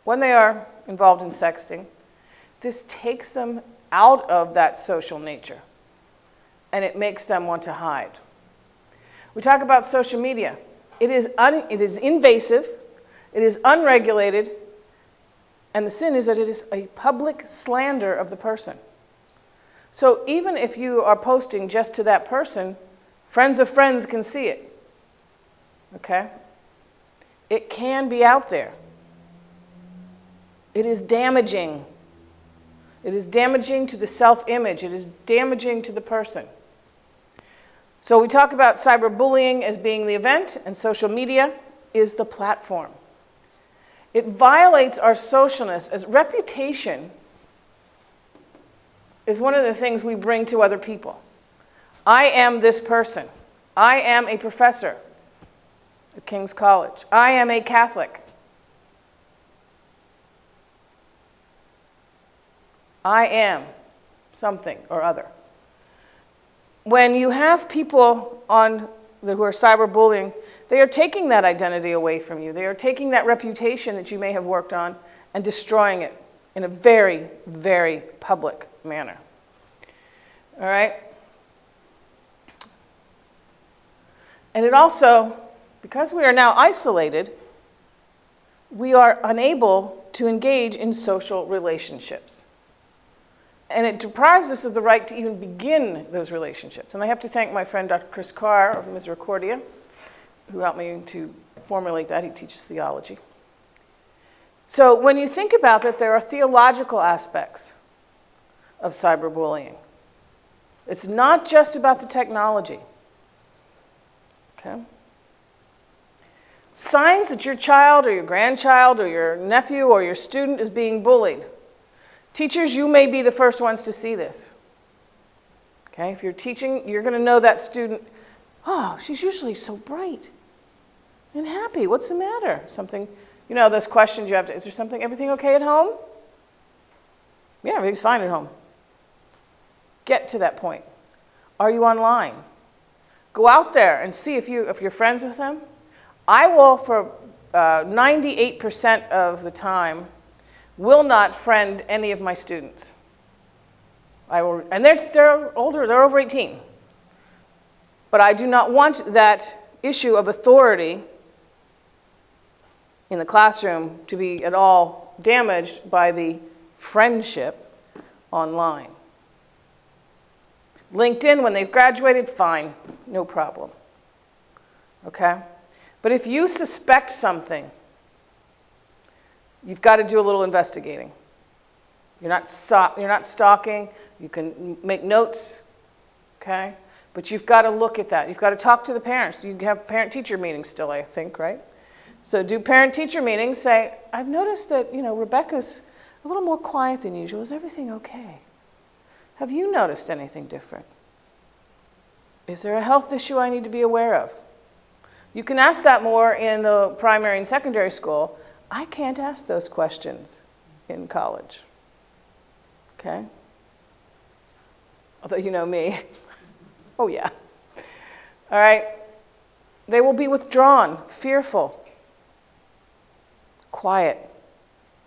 when they are involved in sexting, this takes them out of that social nature and it makes them want to hide. We talk about social media. It is, it is invasive, it is unregulated, and the sin is that it is a public slander of the person. So even if you are posting just to that person, friends of friends can see it. Okay? It can be out there. It is damaging it is damaging to the self image, it is damaging to the person. So we talk about cyberbullying as being the event, and social media is the platform. It violates our socialness as reputation is one of the things we bring to other people. I am this person. I am a professor at King's College. I am a Catholic. I am something or other. When you have people on the, who are cyberbullying, they are taking that identity away from you. They are taking that reputation that you may have worked on and destroying it in a very, very public manner. All right? And it also, because we are now isolated, we are unable to engage in social relationships. And it deprives us of the right to even begin those relationships. And I have to thank my friend Dr. Chris Carr of Misericordia, who helped me to formulate that. He teaches theology. So when you think about that, there are theological aspects of cyberbullying. It's not just about the technology. Okay? Signs that your child or your grandchild or your nephew or your student is being bullied. Teachers, you may be the first ones to see this. Okay? If you're teaching, you're going to know that student, oh, she's usually so bright and happy. What's the matter? Something, you know, those questions you have to, is there something, everything okay at home? Yeah, everything's fine at home. Get to that point. Are you online? Go out there and see if, you, if you're friends with them. I will, for 98% uh, of the time, will not friend any of my students. I will, and they're, they're older, they're over 18. But I do not want that issue of authority in the classroom to be at all damaged by the friendship online. LinkedIn, when they've graduated, fine, no problem. Okay? But if you suspect something, you've got to do a little investigating. You're not, so, you're not stalking, you can make notes, okay? But you've got to look at that. You've got to talk to the parents. You have parent-teacher meetings still, I think, right? So do parent-teacher meetings, say, I've noticed that, you know, Rebecca's a little more quiet than usual. Is everything okay? Have you noticed anything different? Is there a health issue I need to be aware of? You can ask that more in the primary and secondary school. I can't ask those questions in college. Okay? Although you know me. oh, yeah. All right. They will be withdrawn, fearful, quiet.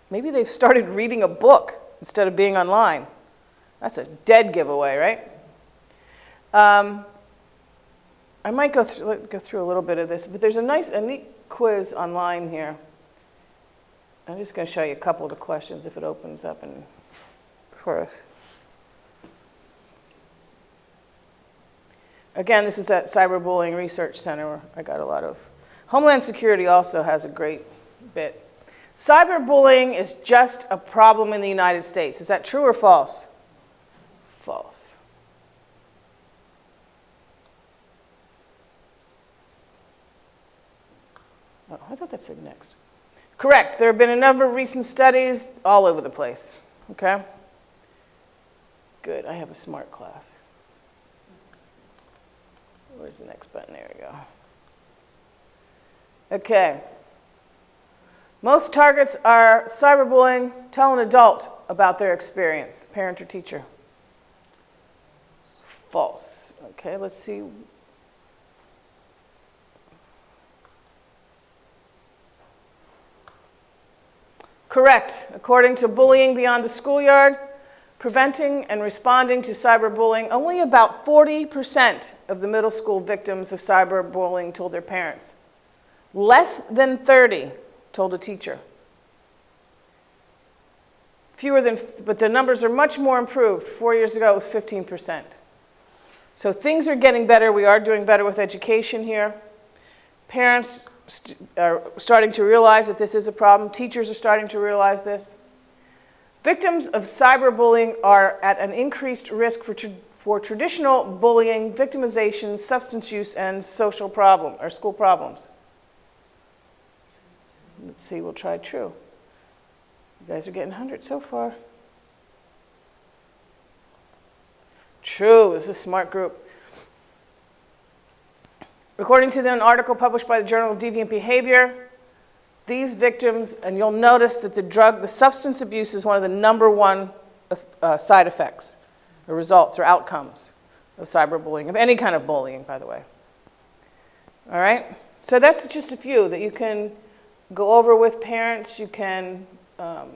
Maybe they've started reading a book instead of being online. That's a dead giveaway, right? Um, I might go through, go through a little bit of this, but there's a nice, a neat quiz online here. I'm just going to show you a couple of the questions if it opens up and for us. Again, this is that Cyberbullying Research Center where I got a lot of. Homeland Security also has a great bit. Cyberbullying is just a problem in the United States. Is that true or false? False. Oh, I thought that said next. Correct. There have been a number of recent studies all over the place. Okay? Good. I have a smart class. Where's the next button? There we go. Okay. Most targets are cyberbullying. Tell an adult about their experience, parent or teacher false. Okay, let's see. Correct. According to Bullying Beyond the Schoolyard, preventing and responding to cyberbullying, only about 40% of the middle school victims of cyberbullying told their parents. Less than 30 told a teacher. Fewer than, but the numbers are much more improved. Four years ago, it was 15%. So things are getting better. We are doing better with education here. Parents st are starting to realize that this is a problem. Teachers are starting to realize this. Victims of cyberbullying are at an increased risk for, tra for traditional bullying, victimization, substance use, and social problem or school problems. Let's see, we'll try true. You guys are getting 100 so far. True, it's a smart group. According to an article published by the Journal of Deviant Behavior, these victims, and you'll notice that the drug, the substance abuse is one of the number one uh, side effects, or results, or outcomes of cyberbullying, of any kind of bullying, by the way. All right? So that's just a few that you can go over with parents. You can um,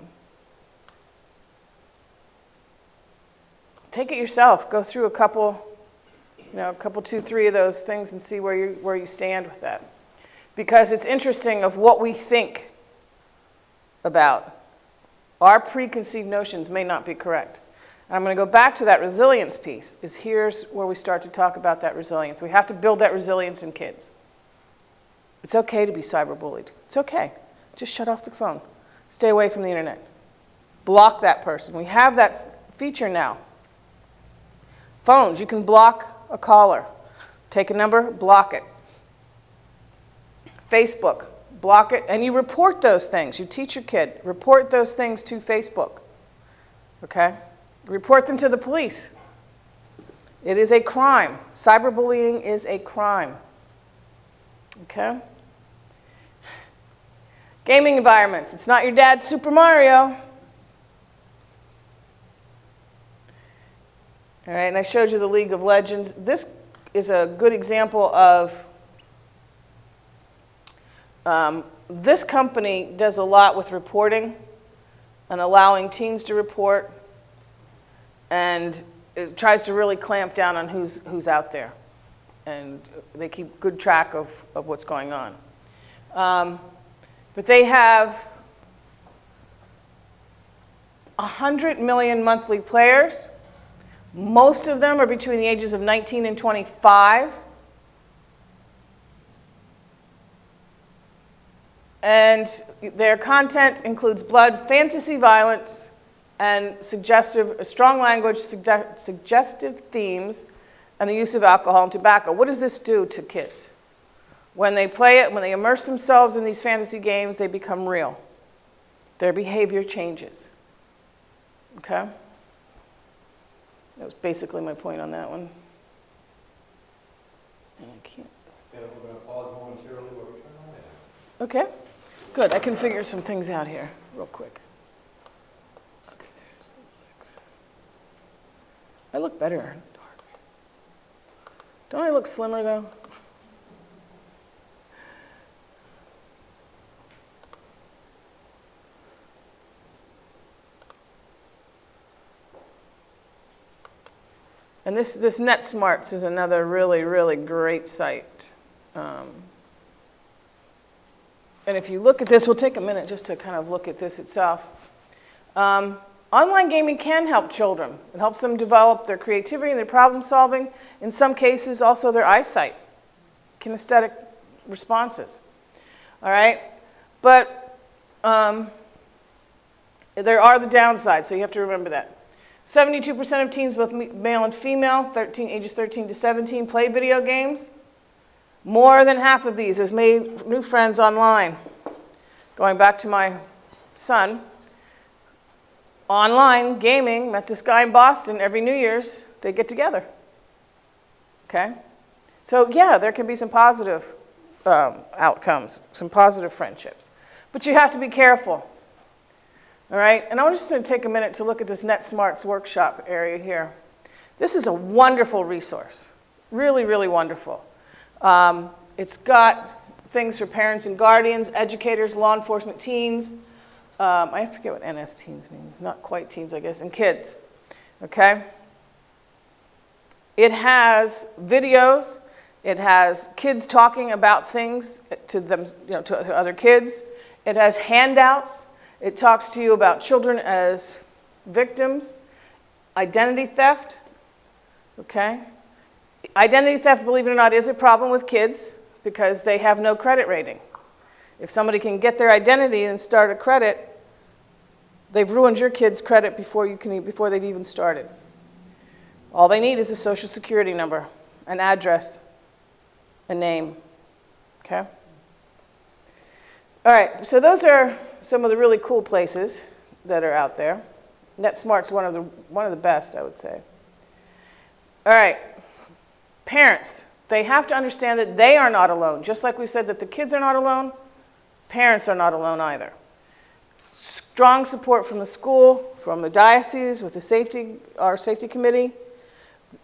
take it yourself. Go through a couple, you know, a couple, two, three of those things and see where you, where you stand with that. Because it's interesting of what we think about. Our preconceived notions may not be correct. And I'm going to go back to that resilience piece, is here's where we start to talk about that resilience. We have to build that resilience in kids. It's okay to be cyberbullied. It's okay. Just shut off the phone. Stay away from the internet. Block that person. We have that feature now. Phones, you can block a caller. Take a number, block it. Facebook, block it, and you report those things. You teach your kid, report those things to Facebook. Okay? Report them to the police. It is a crime. Cyberbullying is a crime. Okay? Gaming environments. It's not your dad's Super Mario. All right, and I showed you the League of Legends. This is a good example of um, this company does a lot with reporting and allowing teams to report and it tries to really clamp down on who's, who's out there. And they keep good track of, of what's going on. Um, but they have 100 million monthly players. Most of them are between the ages of 19 and 25. And their content includes blood, fantasy violence, and suggestive, strong language, suggestive themes, and the use of alcohol and tobacco. What does this do to kids? When they play it, when they immerse themselves in these fantasy games, they become real. Their behavior changes. Okay? That was basically my point on that one. And I can't. And we're going to pause momentarily while we turn on that. Okay, good. I can figure some things out here real quick. Okay, there's the. I look better in dark. Don't I look slimmer though? And this, this NetSmartz is another really, really great site. Um, and if you look at this, we'll take a minute just to kind of look at this itself. Um, online gaming can help children. It helps them develop their creativity and their problem solving. In some cases, also their eyesight, kinesthetic responses. All right? But um, there are the downsides, so you have to remember that. 72% of teens, both male and female, 13, ages 13 to 17, play video games. More than half of these has made new friends online. Going back to my son, online gaming, met this guy in Boston every New Year's, they get together. Okay? So, yeah, there can be some positive um, outcomes, some positive friendships. But you have to be careful. All right, and I'm just going to take a minute to look at this NetSmartz workshop area here. This is a wonderful resource, really, really wonderful. Um, it's got things for parents and guardians, educators, law enforcement, teens. Um, I forget what NS teens means, not quite teens, I guess, and kids. Okay? It has videos. It has kids talking about things to them, you know, to, to other kids. It has handouts. It talks to you about children as victims, identity theft, okay? Identity theft, believe it or not, is a problem with kids because they have no credit rating. If somebody can get their identity and start a credit, they've ruined your kid's credit before, you can, before they've even started. All they need is a social security number, an address, a name, okay? All right, so those are some of the really cool places that are out there. NetSmartz's one of the, one of the best, I would say. All right, parents, They have to understand that they are not alone. Just like we said that the kids are not alone, parents are not alone either. Strong support from the school, from the diocese with the safety, our safety committee,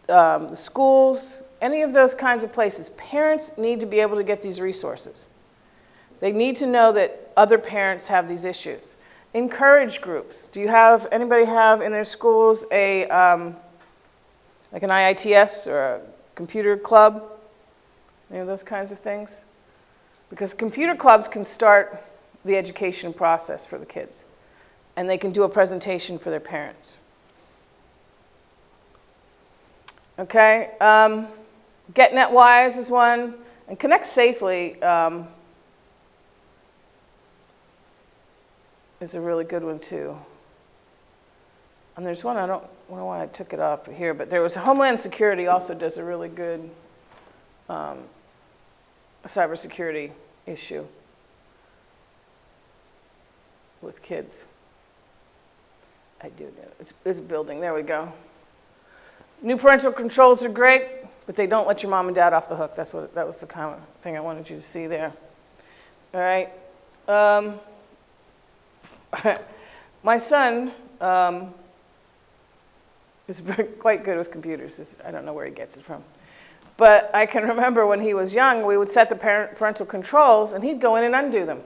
um, the schools, any of those kinds of places. Parents need to be able to get these resources. They need to know that other parents have these issues. Encourage groups. Do you have, anybody have in their schools a, um, like an IITS or a computer club? Any of those kinds of things? Because computer clubs can start the education process for the kids. And they can do a presentation for their parents. Okay, um, GetNetWise is one, and Connect Safely um, is a really good one too. And there's one, I don't know why I took it off here, but there was Homeland Security also does a really good um, cybersecurity issue with kids. I do know, it's, it's building, there we go. New parental controls are great, but they don't let your mom and dad off the hook. That's what, that was the kind of thing I wanted you to see there. All right. Um, my son um, is very, quite good with computers. I don't know where he gets it from. But I can remember when he was young, we would set the parent, parental controls, and he'd go in and undo them.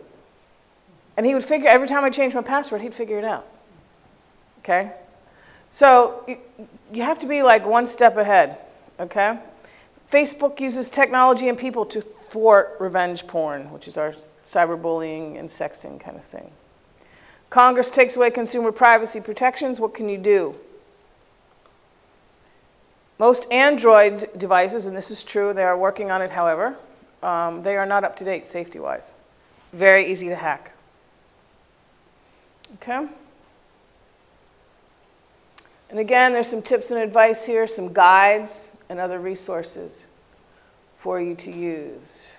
And he would figure, every time I changed my password, he'd figure it out. Okay? So you have to be like one step ahead, okay? Facebook uses technology and people to thwart revenge porn, which is our cyberbullying and sexting kind of thing. Congress takes away consumer privacy protections. What can you do? Most Android devices, and this is true, they are working on it, however, um, they are not up to date safety wise. Very easy to hack. Okay? And again, there's some tips and advice here, some guides and other resources for you to use.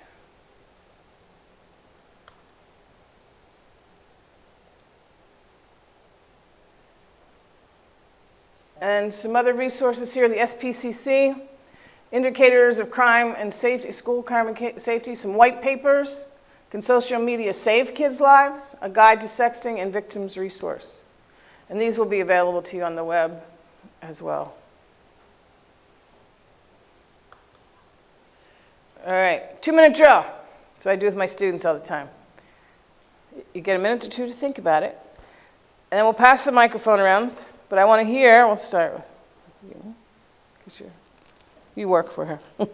And some other resources here, the SPCC, indicators of crime and safety, school crime and safety, some white papers, can social media save kids' lives, a guide to sexting and victims resource. And these will be available to you on the web as well. All right, two minute drill. So I do with my students all the time. You get a minute or two to think about it. And then we'll pass the microphone around. But I want to hear, we'll start with you, because you work for her.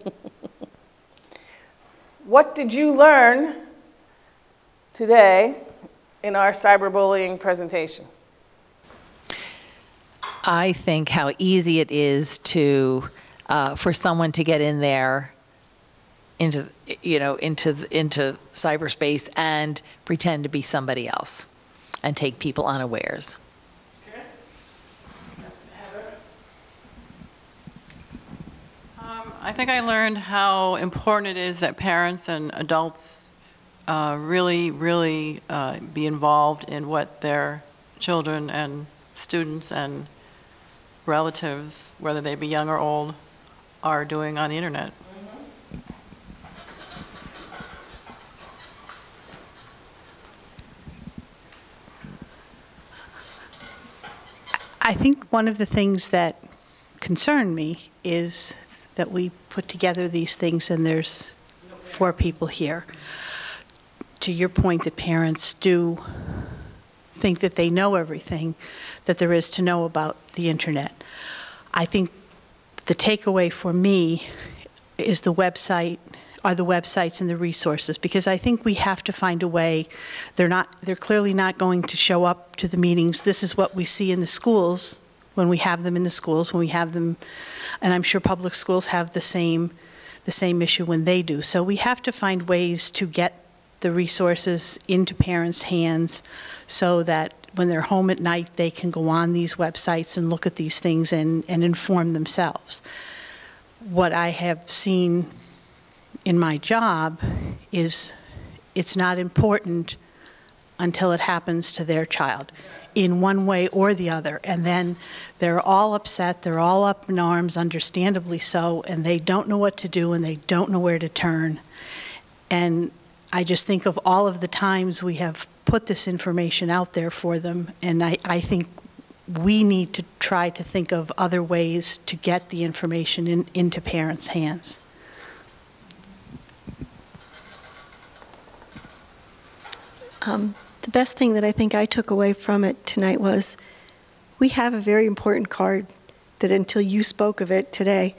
what did you learn today in our cyberbullying presentation? I think how easy it is to uh, for someone to get in there into you know into into cyberspace and pretend to be somebody else and take people unawares. I think I learned how important it is that parents and adults uh, really, really uh, be involved in what their children and students and relatives, whether they be young or old, are doing on the internet. I think one of the things that concern me is that we put together these things and there's four people here. To your point that parents do think that they know everything that there is to know about the internet. I think the takeaway for me is the website are the websites and the resources because I think we have to find a way they're not they're clearly not going to show up to the meetings this is what we see in the schools when we have them in the schools when we have them and I'm sure public schools have the same the same issue when they do so we have to find ways to get the resources into parents' hands so that when they're home at night, they can go on these websites and look at these things and, and inform themselves. What I have seen in my job is it's not important until it happens to their child. In one way or the other. And then they're all upset, they're all up in arms, understandably so, and they don't know what to do and they don't know where to turn. And I just think of all of the times we have put this information out there for them, and I, I think we need to try to think of other ways to get the information in, into parents' hands. Um, the best thing that I think I took away from it tonight was we have a very important card that until you spoke of it today,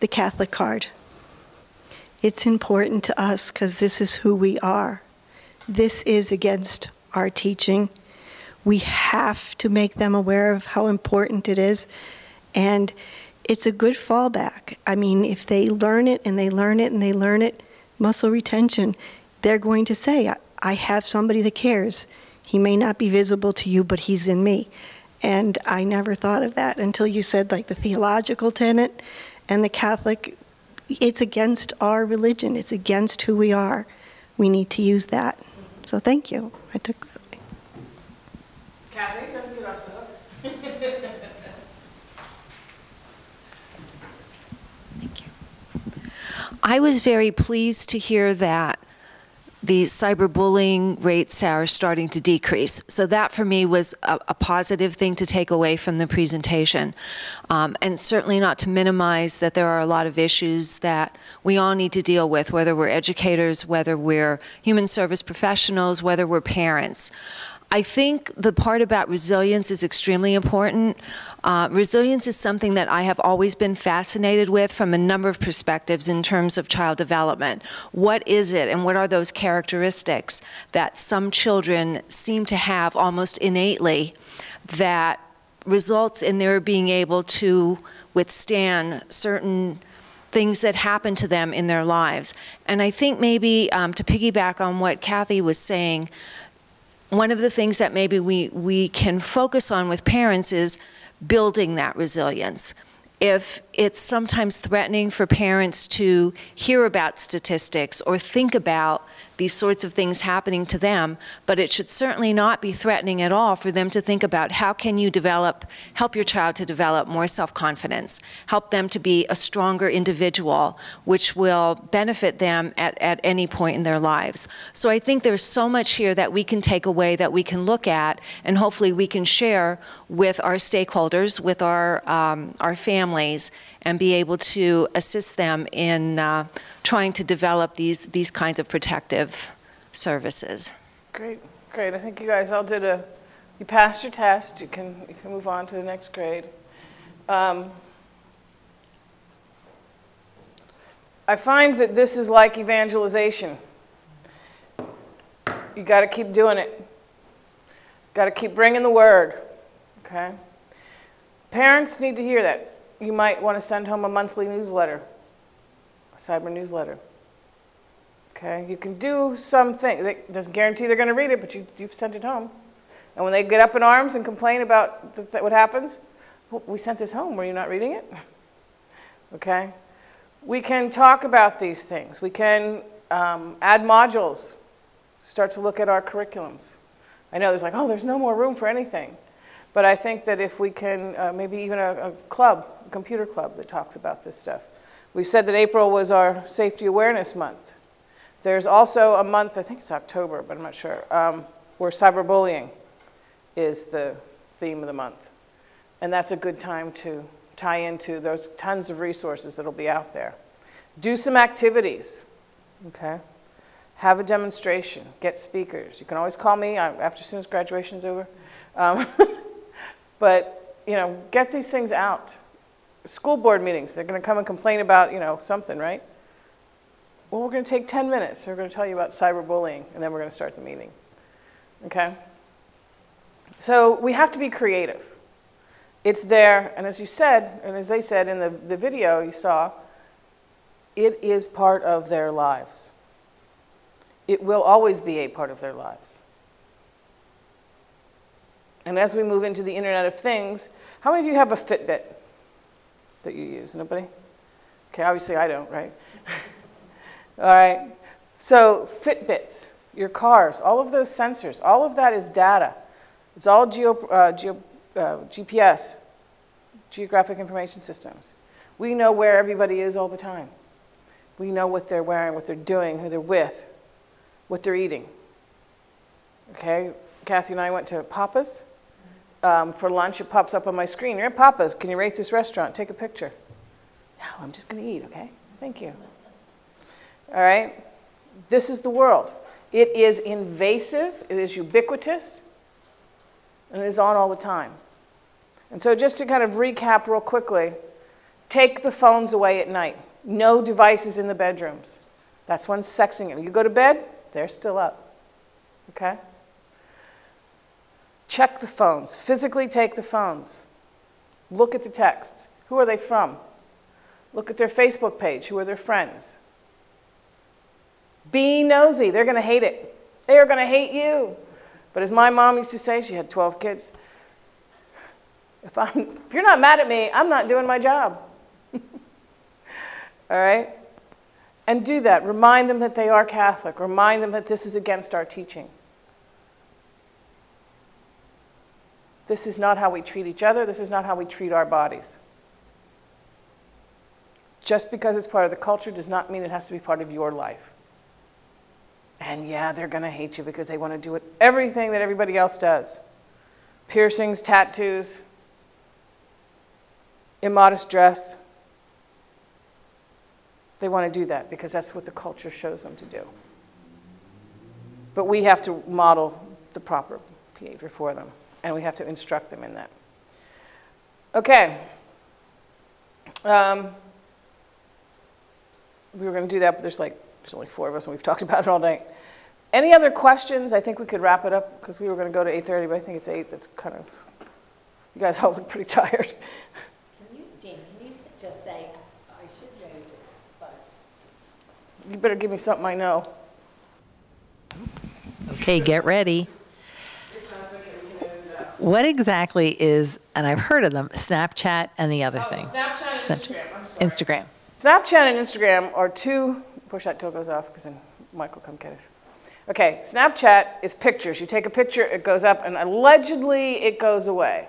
the Catholic card. It's important to us because this is who we are. This is against our teaching. We have to make them aware of how important it is. And it's a good fallback. I mean, if they learn it and they learn it and they learn it, muscle retention, they're going to say, I- I have somebody that cares. He may not be visible to you, but he's in me. And I never thought of that until you said, like, the theological tenet and the Catholic. It's against our religion, it's against who we are. We need to use that. So thank you. I took that. away. Kathy, doesn't get off the hook. Thank you. I was very pleased to hear that the cyberbullying rates are starting to decrease. So that for me was a, a positive thing to take away from the presentation. Um, and certainly not to minimize that there are a lot of issues that we all need to deal with, whether we're educators, whether we're human service professionals, whether we're parents. I think the part about resilience is extremely important. Uh, resilience is something that I have always been fascinated with from a number of perspectives in terms of child development. What is it, and what are those characteristics that some children seem to have almost innately that results in their being able to withstand certain things that happen to them in their lives? And I think maybe um, to piggyback on what Kathy was saying, one of the things that maybe we, we can focus on with parents is building that resilience. If it's sometimes threatening for parents to hear about statistics or think about these sorts of things happening to them, but it should certainly not be threatening at all for them to think about how can you develop, help your child to develop more self-confidence, help them to be a stronger individual, which will benefit them at, at any point in their lives. So I think there's so much here that we can take away, that we can look at, and hopefully we can share with our stakeholders, with our, um, our families, and be able to assist them in uh, trying to develop these, these kinds of protective services. Great, great. I think you guys all did a, you passed your test. You can, you can move on to the next grade. Um, I find that this is like evangelization. You got to keep doing it. Got to keep bringing the word. Okay? Parents need to hear that. You might want to send home a monthly newsletter, a cyber newsletter. Okay? You can do something. It doesn't guarantee they're going to read it, but you, you've sent it home. And when they get up in arms and complain about th- what happens, well, we sent this home. Were you not reading it? okay? We can talk about these things. We can um, add modules, start to look at our curriculums. I know there's like, oh, there's no more room for anything. But I think that if we can, uh, maybe even a, a club, computer club that talks about this stuff. We said that April was our Safety Awareness Month. There's also a month, I think it's October, but I'm not sure, um, where cyberbullying is the theme of the month. And that's a good time to tie into those tons of resources that'll be out there. Do some activities, okay? Have a demonstration, get speakers. You can always call me after soon as graduation's over. Um, but, you know, get these things out. School board meetings, they're going to come and complain about, you know, something, right? Well, we're going to take 10 minutes. We're going to tell you about cyberbullying, and then we're going to start the meeting. Okay? So we have to be creative. It's there, and as you said, and as they said in the, the video you saw, it is part of their lives. It will always be a part of their lives. And as we move into the Internet of Things, how many of you have a Fitbit that you use? Nobody? Okay, obviously I don't, right? all right. So, Fitbits, your cars, all of those sensors, all of that is data. It's all geo, uh, geo, uh, GPS, geographic information systems. We know where everybody is all the time. We know what they're wearing, what they're doing, who they're with, what they're eating. Okay, Kathy and I went to Papa's um, for lunch. It pops up on my screen. You're at Papa's. Can you rate this restaurant? Take a picture. No, I'm just going to eat, okay? Thank you. All right? This is the world. It is invasive, it is ubiquitous, and it is on all the time. And so, just to kind of recap real quickly take the phones away at night. No devices in the bedrooms. That's when sexing it. You go to bed, they're still up. Okay? Check the phones. Physically take the phones. Look at the texts. Who are they from? Look at their Facebook page. Who are their friends? Be nosy. They're going to hate it. They are going to hate you. But as my mom used to say, she had 12 kids. If, I'm, if you're not mad at me, I'm not doing my job. All right? And do that. Remind them that they are Catholic. Remind them that this is against our teaching. This is not how we treat each other. This is not how we treat our bodies. Just because it's part of the culture does not mean it has to be part of your life. And yeah, they're going to hate you because they want to do it, everything that everybody else does piercings, tattoos, immodest dress. They want to do that because that's what the culture shows them to do. But we have to model the proper behavior for them, and we have to instruct them in that. Okay. Um, we were going to do that, but there's like there's only four of us, and we've talked about it all night. Any other questions? I think we could wrap it up because we were going to go to 8:30, but I think it's 8. That's kind of. You guys all look pretty tired. Can you, Jane, can you just say, I should know this, but. You better give me something I know. Okay, get ready. What exactly is, and I've heard of them, Snapchat and the other oh, thing? Oh, Snapchat and That- Instagram. I'm sorry. Instagram. Snapchat and Instagram are two. Push that till it goes off because then Mike will come get us. Okay, Snapchat is pictures. You take a picture, it goes up, and allegedly it goes away.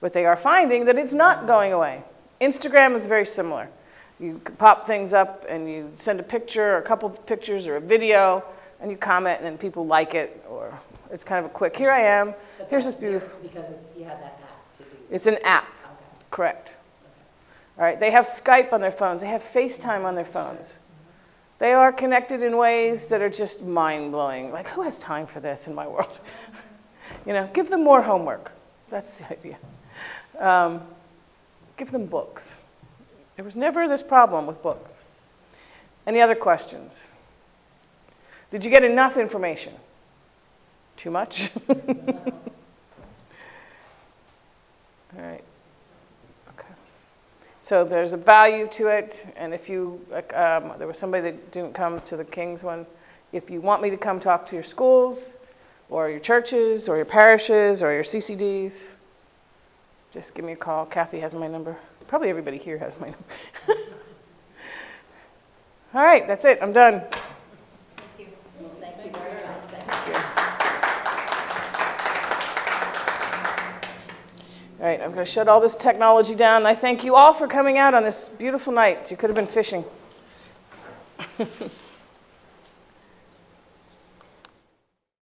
But they are finding that it's not going away. Instagram is very similar. You pop things up and you send a picture, or a couple of pictures, or a video, and you comment, and then people like it, or it's kind of a quick, here I am, here's this beautiful. Because it's, you had that app to do. It's an app, correct. All right, they have Skype on their phones, they have FaceTime on their phones. They are connected in ways that are just mind blowing. Like, who has time for this in my world? you know, give them more homework. That's the idea. Um, give them books. There was never this problem with books. Any other questions? Did you get enough information? Too much? All right. Okay. So there's a value to it, and if you, like, um, there was somebody that didn't come to the King's one. If you want me to come talk to your schools, or your churches, or your parishes, or your CCDs, just give me a call. Kathy has my number. Probably everybody here has my number. All right, that's it. I'm done. All right, I'm going to shut all this technology down. I thank you all for coming out on this beautiful night. You could have been fishing.